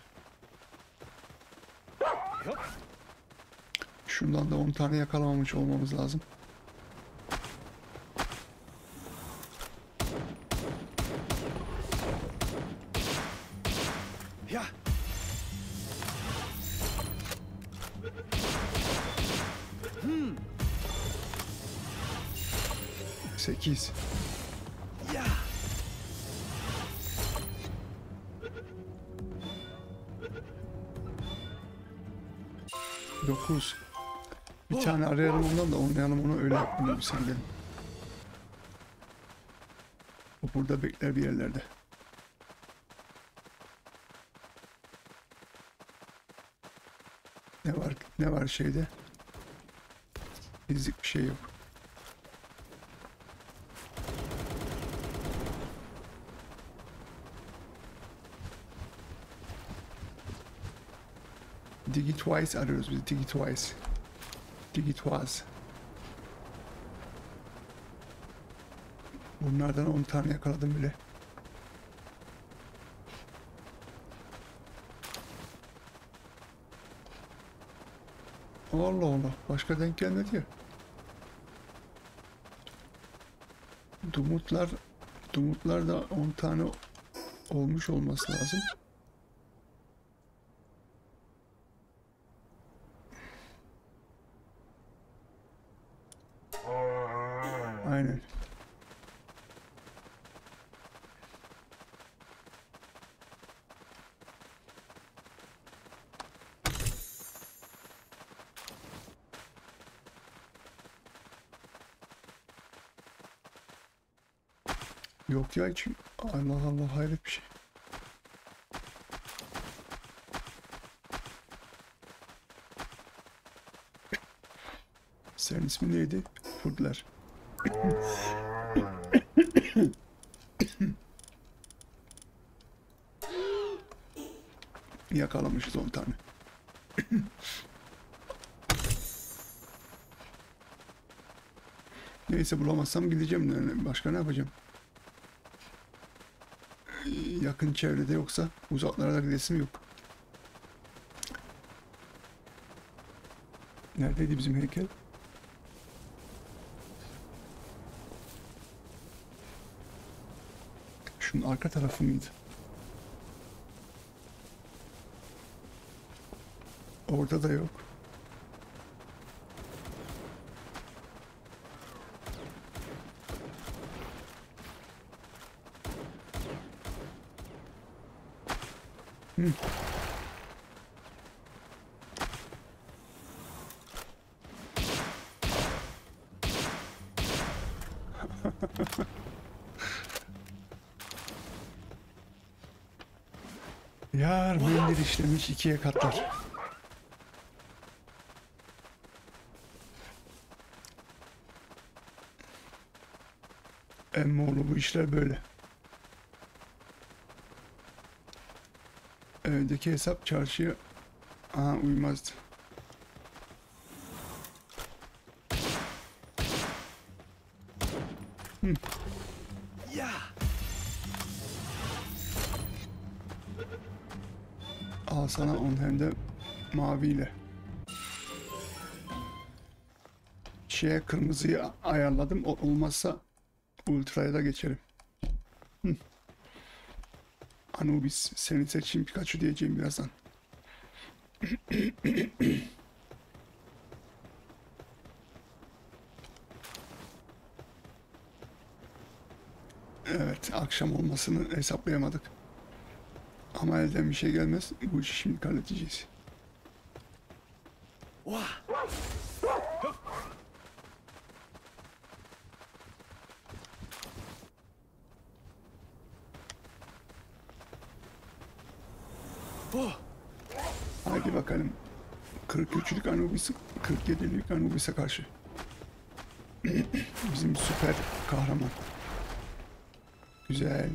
Şundan da 10 tane yakalamamış olmamız lazım. Yapmayalım sen gelin. O burada bekler bir yerlerde. Ne var ne var şeyde? Bizlik bir şey yok. Digitwise arıyoruz biz. Digitwise. Digitwise. Bunlardan 10 tane yakaladım bile. Allah Allah. Başka denk gelmedi ya. Dumutlar Dumutlar da 10 tane olmuş olması lazım. Aynen. Yok ya. Allah Allah hayret bir şey. Senin ismin neydi? Furtler. Yakalamışız 10 tane. Neyse bulamazsam gideceğim. Başka ne yapacağım? Yakın çevrede yoksa uzaklara gidesim yok. Neredeydi bizim heykel? Şunun arka tarafı mıydı? Orada da yok. İşlemiş ikiye katlar. Emmoğlu bu işler böyle. Evdeki hesap çarşıya Aha uymazdı. Sana on hem de maviyle. Şeye kırmızıyı ayarladım. O olmazsa ultraya da geçerim. Hı. Anubis seni seçeyim Pikachu diyeceğim birazdan. Evet akşam olmasını hesaplayamadık. Ama elden bir şey gelmez. Bu işi şimdi halledeceğiz. Haydi bakalım. 43'lük Anubis, 47'lik Anubis'e karşı. Bizim süper kahraman. Güzel.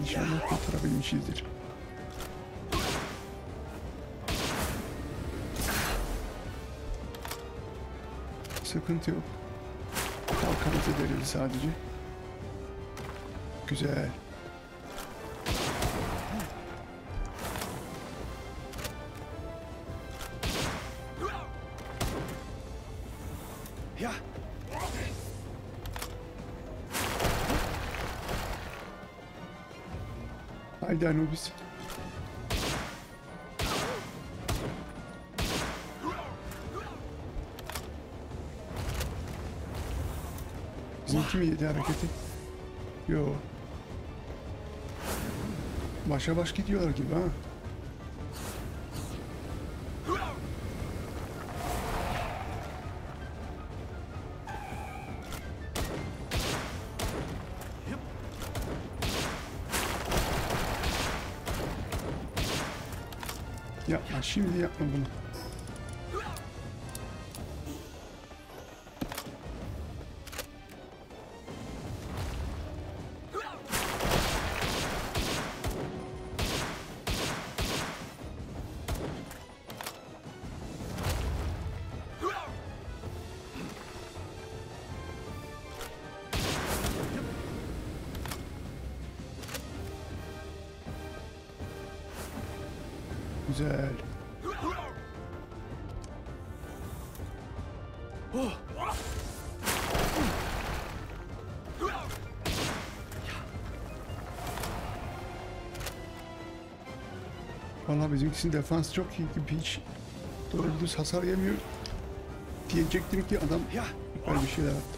İnşallah kurtarabilmişizdir. Sıkıntı yok. Kalkanımız verildi sadece. Güzel. Haydi Anubis. Bizimki mi yedi hareketi? Yo. Başa baş gidiyorlar gibi ha. Şimdi yapma bunu. Bizimkisinin defans çok iyi gibi hiç doğru düz hasar yemiyor. Diyecektim ki adam böyle bir şeyler attı.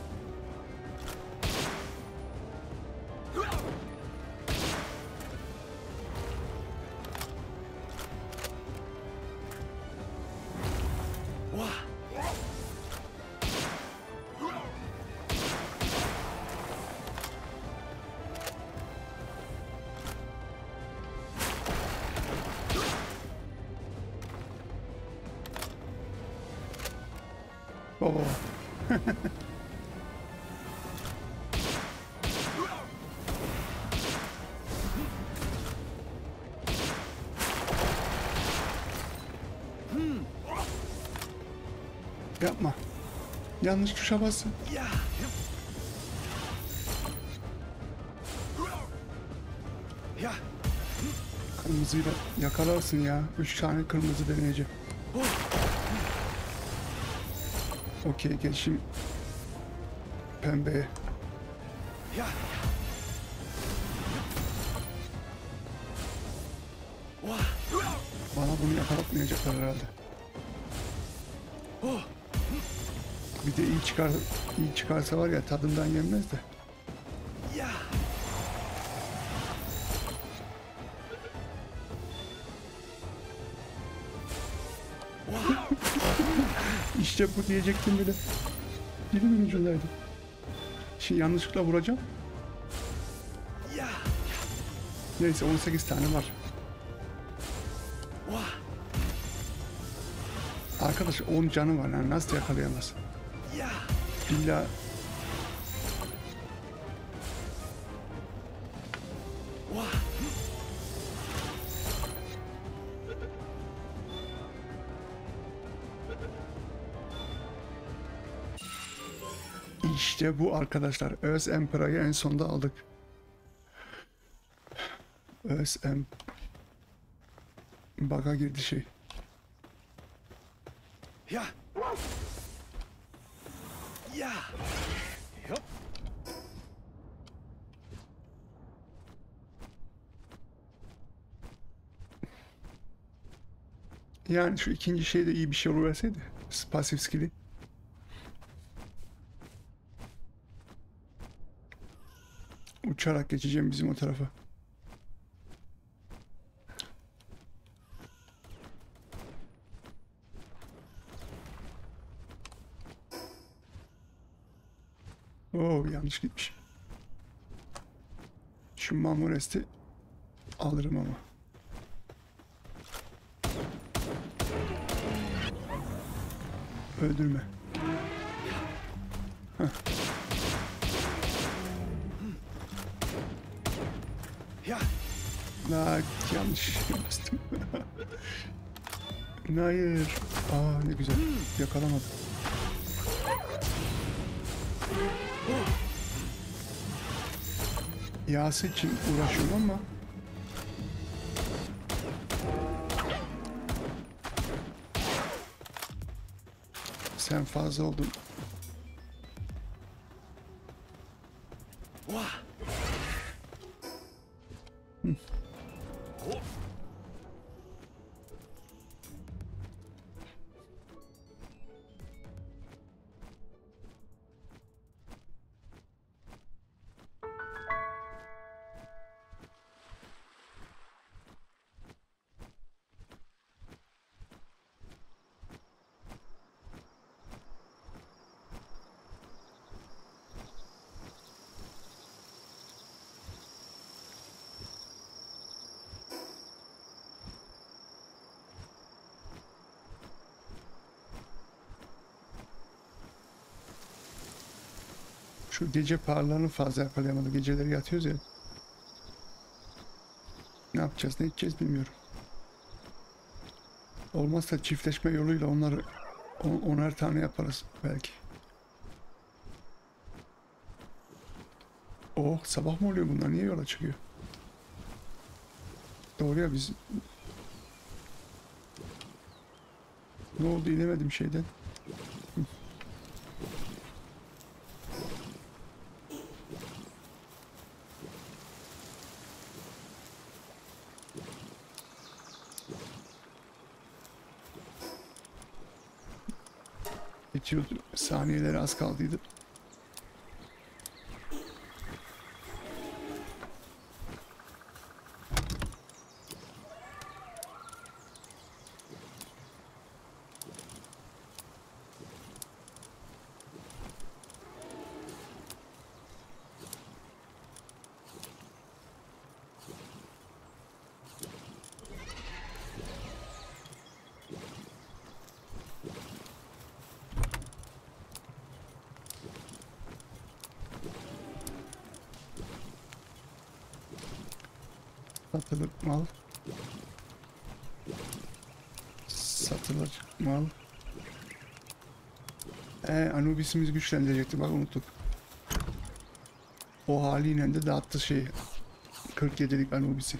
Yanlış tuşa bastın. Ja. Ja. Kırmızıyla yakalarsın ya. Üç tane kırmızı deneyeceğim. Okey geçeyim pembeye. Bana bunu yakalatmayacaklar herhalde. De iyi çıkar, iyi çıkarsa var ya tadından yenmez de. İşte bu diyecektim bile. Dilimin ucundaydı. Şimdi yanlışlıkla vuracağım. Neyse 18 tane var. Arkadaş 10 canı var yani nasıl yakalayamaz? İlla işte bu arkadaşlar. Öz Emperor'ı en sonda aldık. Öz Em... Baga girdi şey. Ja. Ja. Hop. Yani şu ikinci şeyde iyi bir şey oluverseydi. Pasif skill'i. Uçarak geçeceğim bizim o tarafa. Oo yanlış gitmiş. Şu Mamorest'i alırım ama. Öldürme. Ja. La yanlış bastım. Hayır. Aa ne güzel. Yakalamadım. Yağsı için uğraşıyorum ama sen fazla oldun. Şu gece parlarını fazla yakalayamadım. Geceleri yatıyoruz ya. Ne yapacağız, ne edeceğiz bilmiyorum. Olmazsa çiftleşme yoluyla onları on, onar tane yaparız belki. Oh sabah mı oluyor bunlar? Niye yola çıkıyor? Doğru ya biz... Ne oldu inemedim şeyden. Bitiyordu. Saniyeleri az kaldıydı. Anubis'imizi güçlendirecekti bak unuttuk. O haliyle de dağıttı şey 47'lik Anubis'i.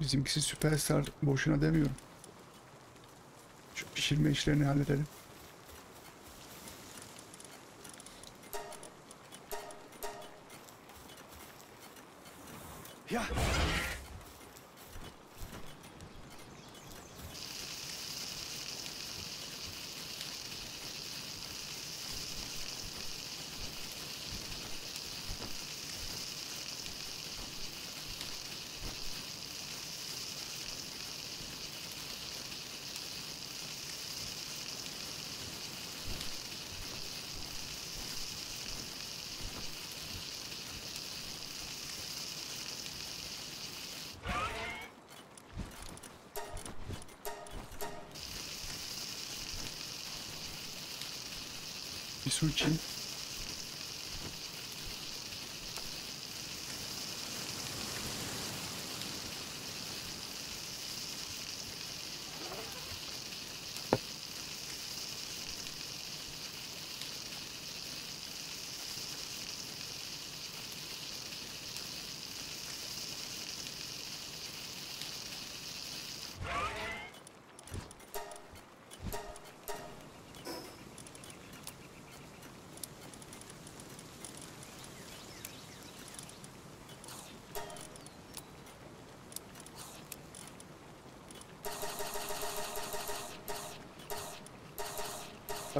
Bizimkisi süperstar boşuna demiyorum. Şu pişirme işlerini halledelim. Bir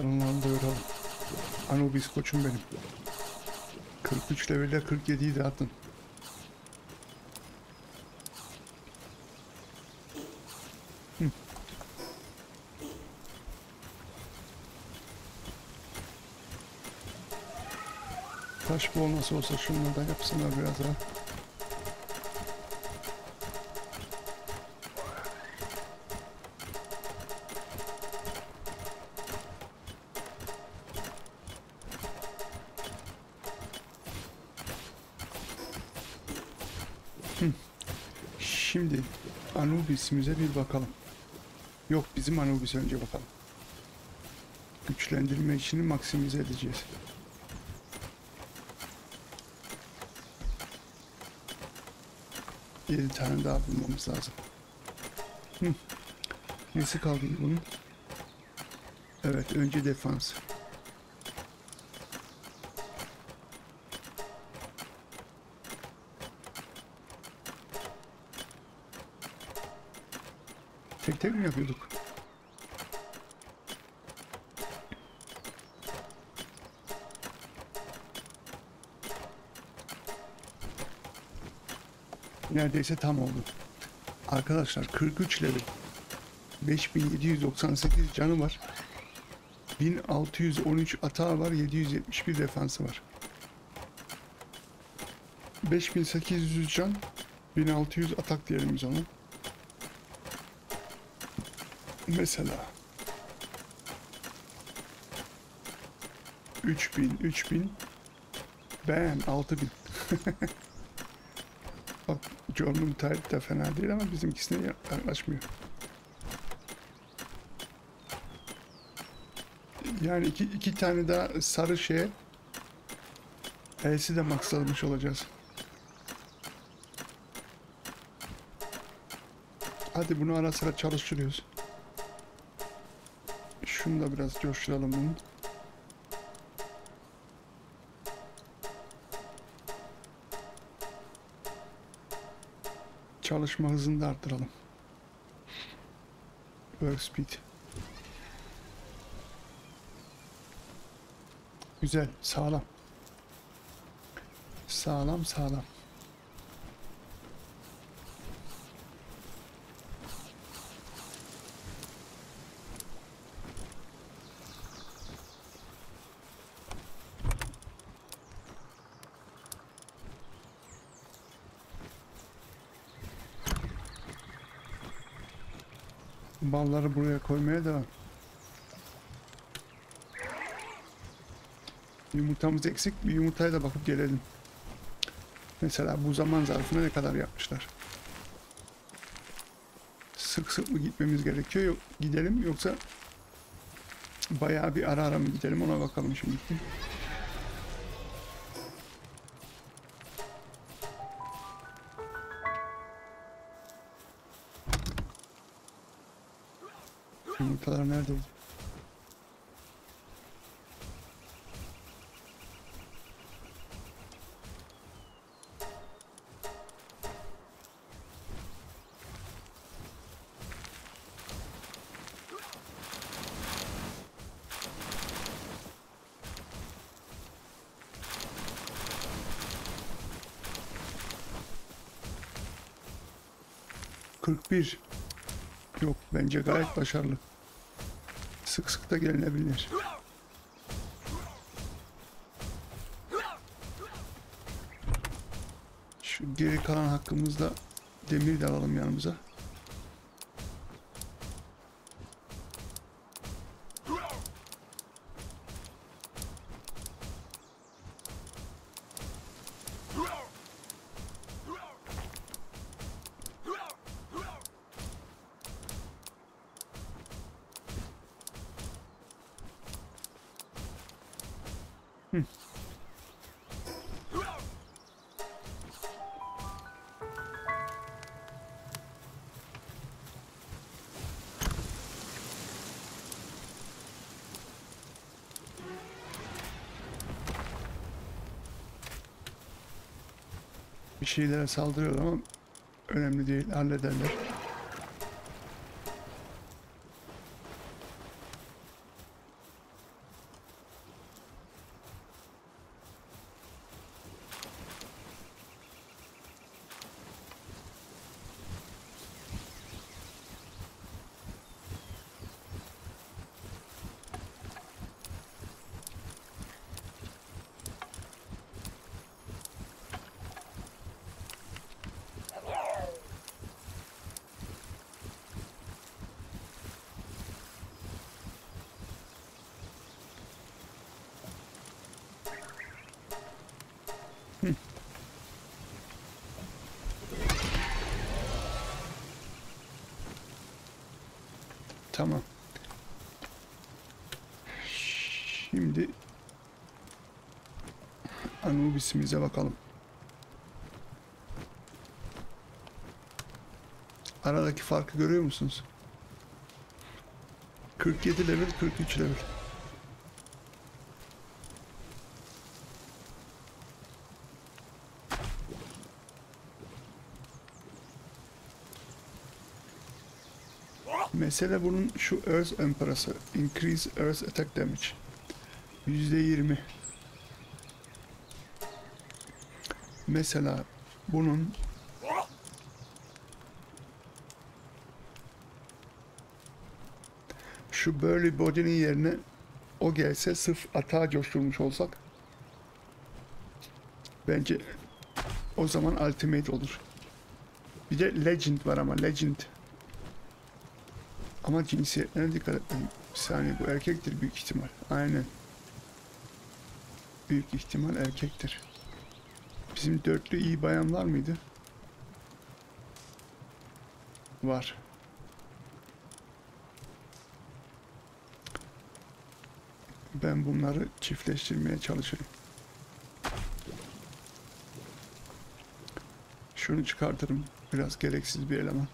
Sarınlarını doyuralım. Anubis koçum benim. 43 levelde 47'yi de atın. Hı. Taş bu olmasa olsa şunları da yapsınlar biraz daha. Şimdi Anubis'imize bir bakalım. Yok bizim Anubis'e önce bakalım. Güçlendirme işini maksimize edeceğiz. Yedi tane daha bulmamız lazım. Nesi kaldı bunun? Evet önce defans. Tek tek mi yapıyorduk? Neredeyse tam oldu. Arkadaşlar 43 level. 5798 canı var. 1613 atağı var. 771 defansı var. 5800 can. 1600 atak diyelim biz ona. Mesela 3000 3000 ben 6000 Bak John'un müteahhit de fena değil ama bizimkisine yaklaşmıyor. Yani iki, iki tane daha sarı şeye Elsi de maxlamış olacağız. Hadi bunu ara sıra çalıştırıyoruz. Şunu da biraz coşturalım bunu. Çalışma hızını da arttıralım. Work speed. Güzel, sağlam. Sağlam, sağlam. Balları buraya koymaya devam. Yumurtamız eksik. Bir yumurtaya da bakıp gelelim. Mesela bu zaman zarfına ne kadar yapmışlar? Sık sık mı gitmemiz gerekiyor? Yok, gidelim yoksa bayağı bir ara ara mı gidelim ona bakalım şimdi. Yumurtalar nerede? Kırk bir. Yok bence gayet başarılı. Sık sık da gelinebilir. Şu geri kalan hakkımızda demir de alalım yanımıza. Şeylere saldırıyor ama önemli değil hallederler. Tamam. Şimdi Anubis'imize bakalım. Aradaki farkı görüyor musunuz? 47 level, 43 level. Mesele bunun şu Earth Emperor'sı. Increase Earth Attack Damage. %20. Mesela bunun şu Burly Body'nin yerine o gelse sırf atağı coşturmuş olsak bence o zaman Ultimate olur. Bir de Legend var ama Legend ama cinsiyetlerine dikkat etmeyin. Bir saniye bu erkektir büyük ihtimal. Aynen. Büyük ihtimal erkektir. Bizim dörtlü iyi bayan mıydı? Var. Ben bunları çiftleştirmeye çalışırım. Şunu çıkartırım. Biraz gereksiz bir eleman.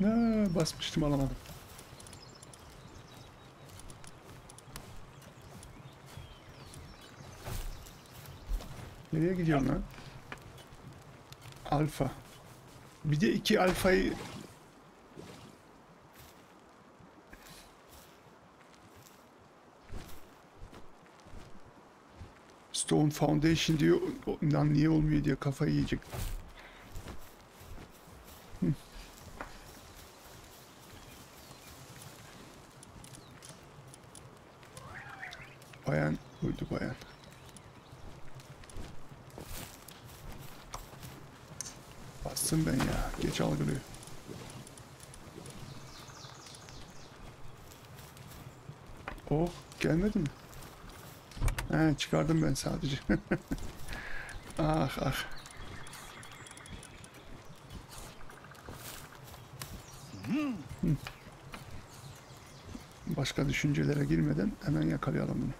Ne basmıştım alamadım. Nereye gidiyorum lan? Alfa. Bir de iki alfayı Stone Foundation diyor. Lan niye olmuyor diye kafayı yiyecek. Buydu bayan. Bastım ben ya. Geç algılıyor. Oh gelmedi mi? He çıkardım ben sadece. ah ah. Başka düşüncelere girmeden hemen yakalayalım bunu.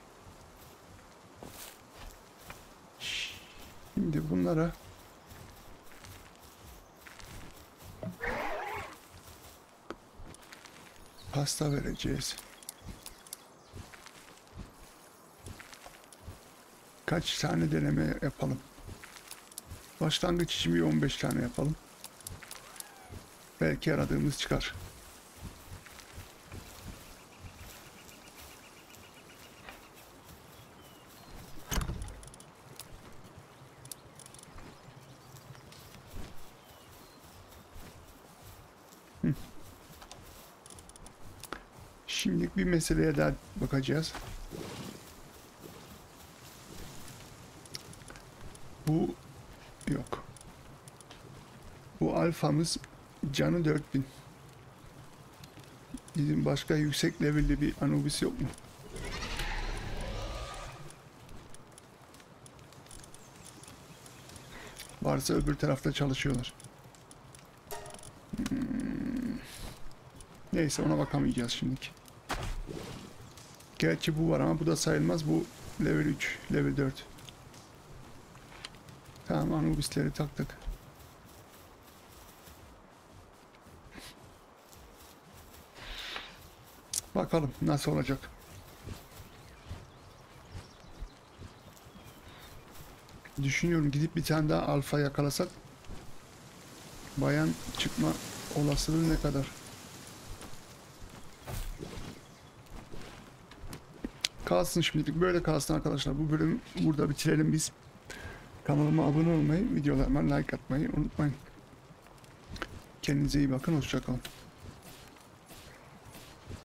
Şimdi bunlara pasta vereceğiz. Kaç tane deneme yapalım? Başlangıç için bir 15 tane yapalım. Belki aradığımız çıkar. Hı. Şimdilik bir meseleye daha bakacağız. Bu yok. Bu alfamız canı 4000. Bizim başka yüksek levelli bir Anubis yok mu? Varsa öbür tarafta çalışıyorlar. Hmm. Neyse ona bakamayacağız şimdilik. Gerçi bu var ama bu da sayılmaz. Bu level 3, level 4. Tamam Anubisleri taktık. Bakalım nasıl olacak. Düşünüyorum gidip bir tane daha alfa yakalasak bayan çıkma olasılığı ne kadar? Kalsın şimdilik böyle kalsın arkadaşlar. Bu bölümü burada bitirelim biz. Kanalıma abone olmayı, videolarıma like atmayı unutmayın. Kendinize iyi bakın. Hoşçakalın.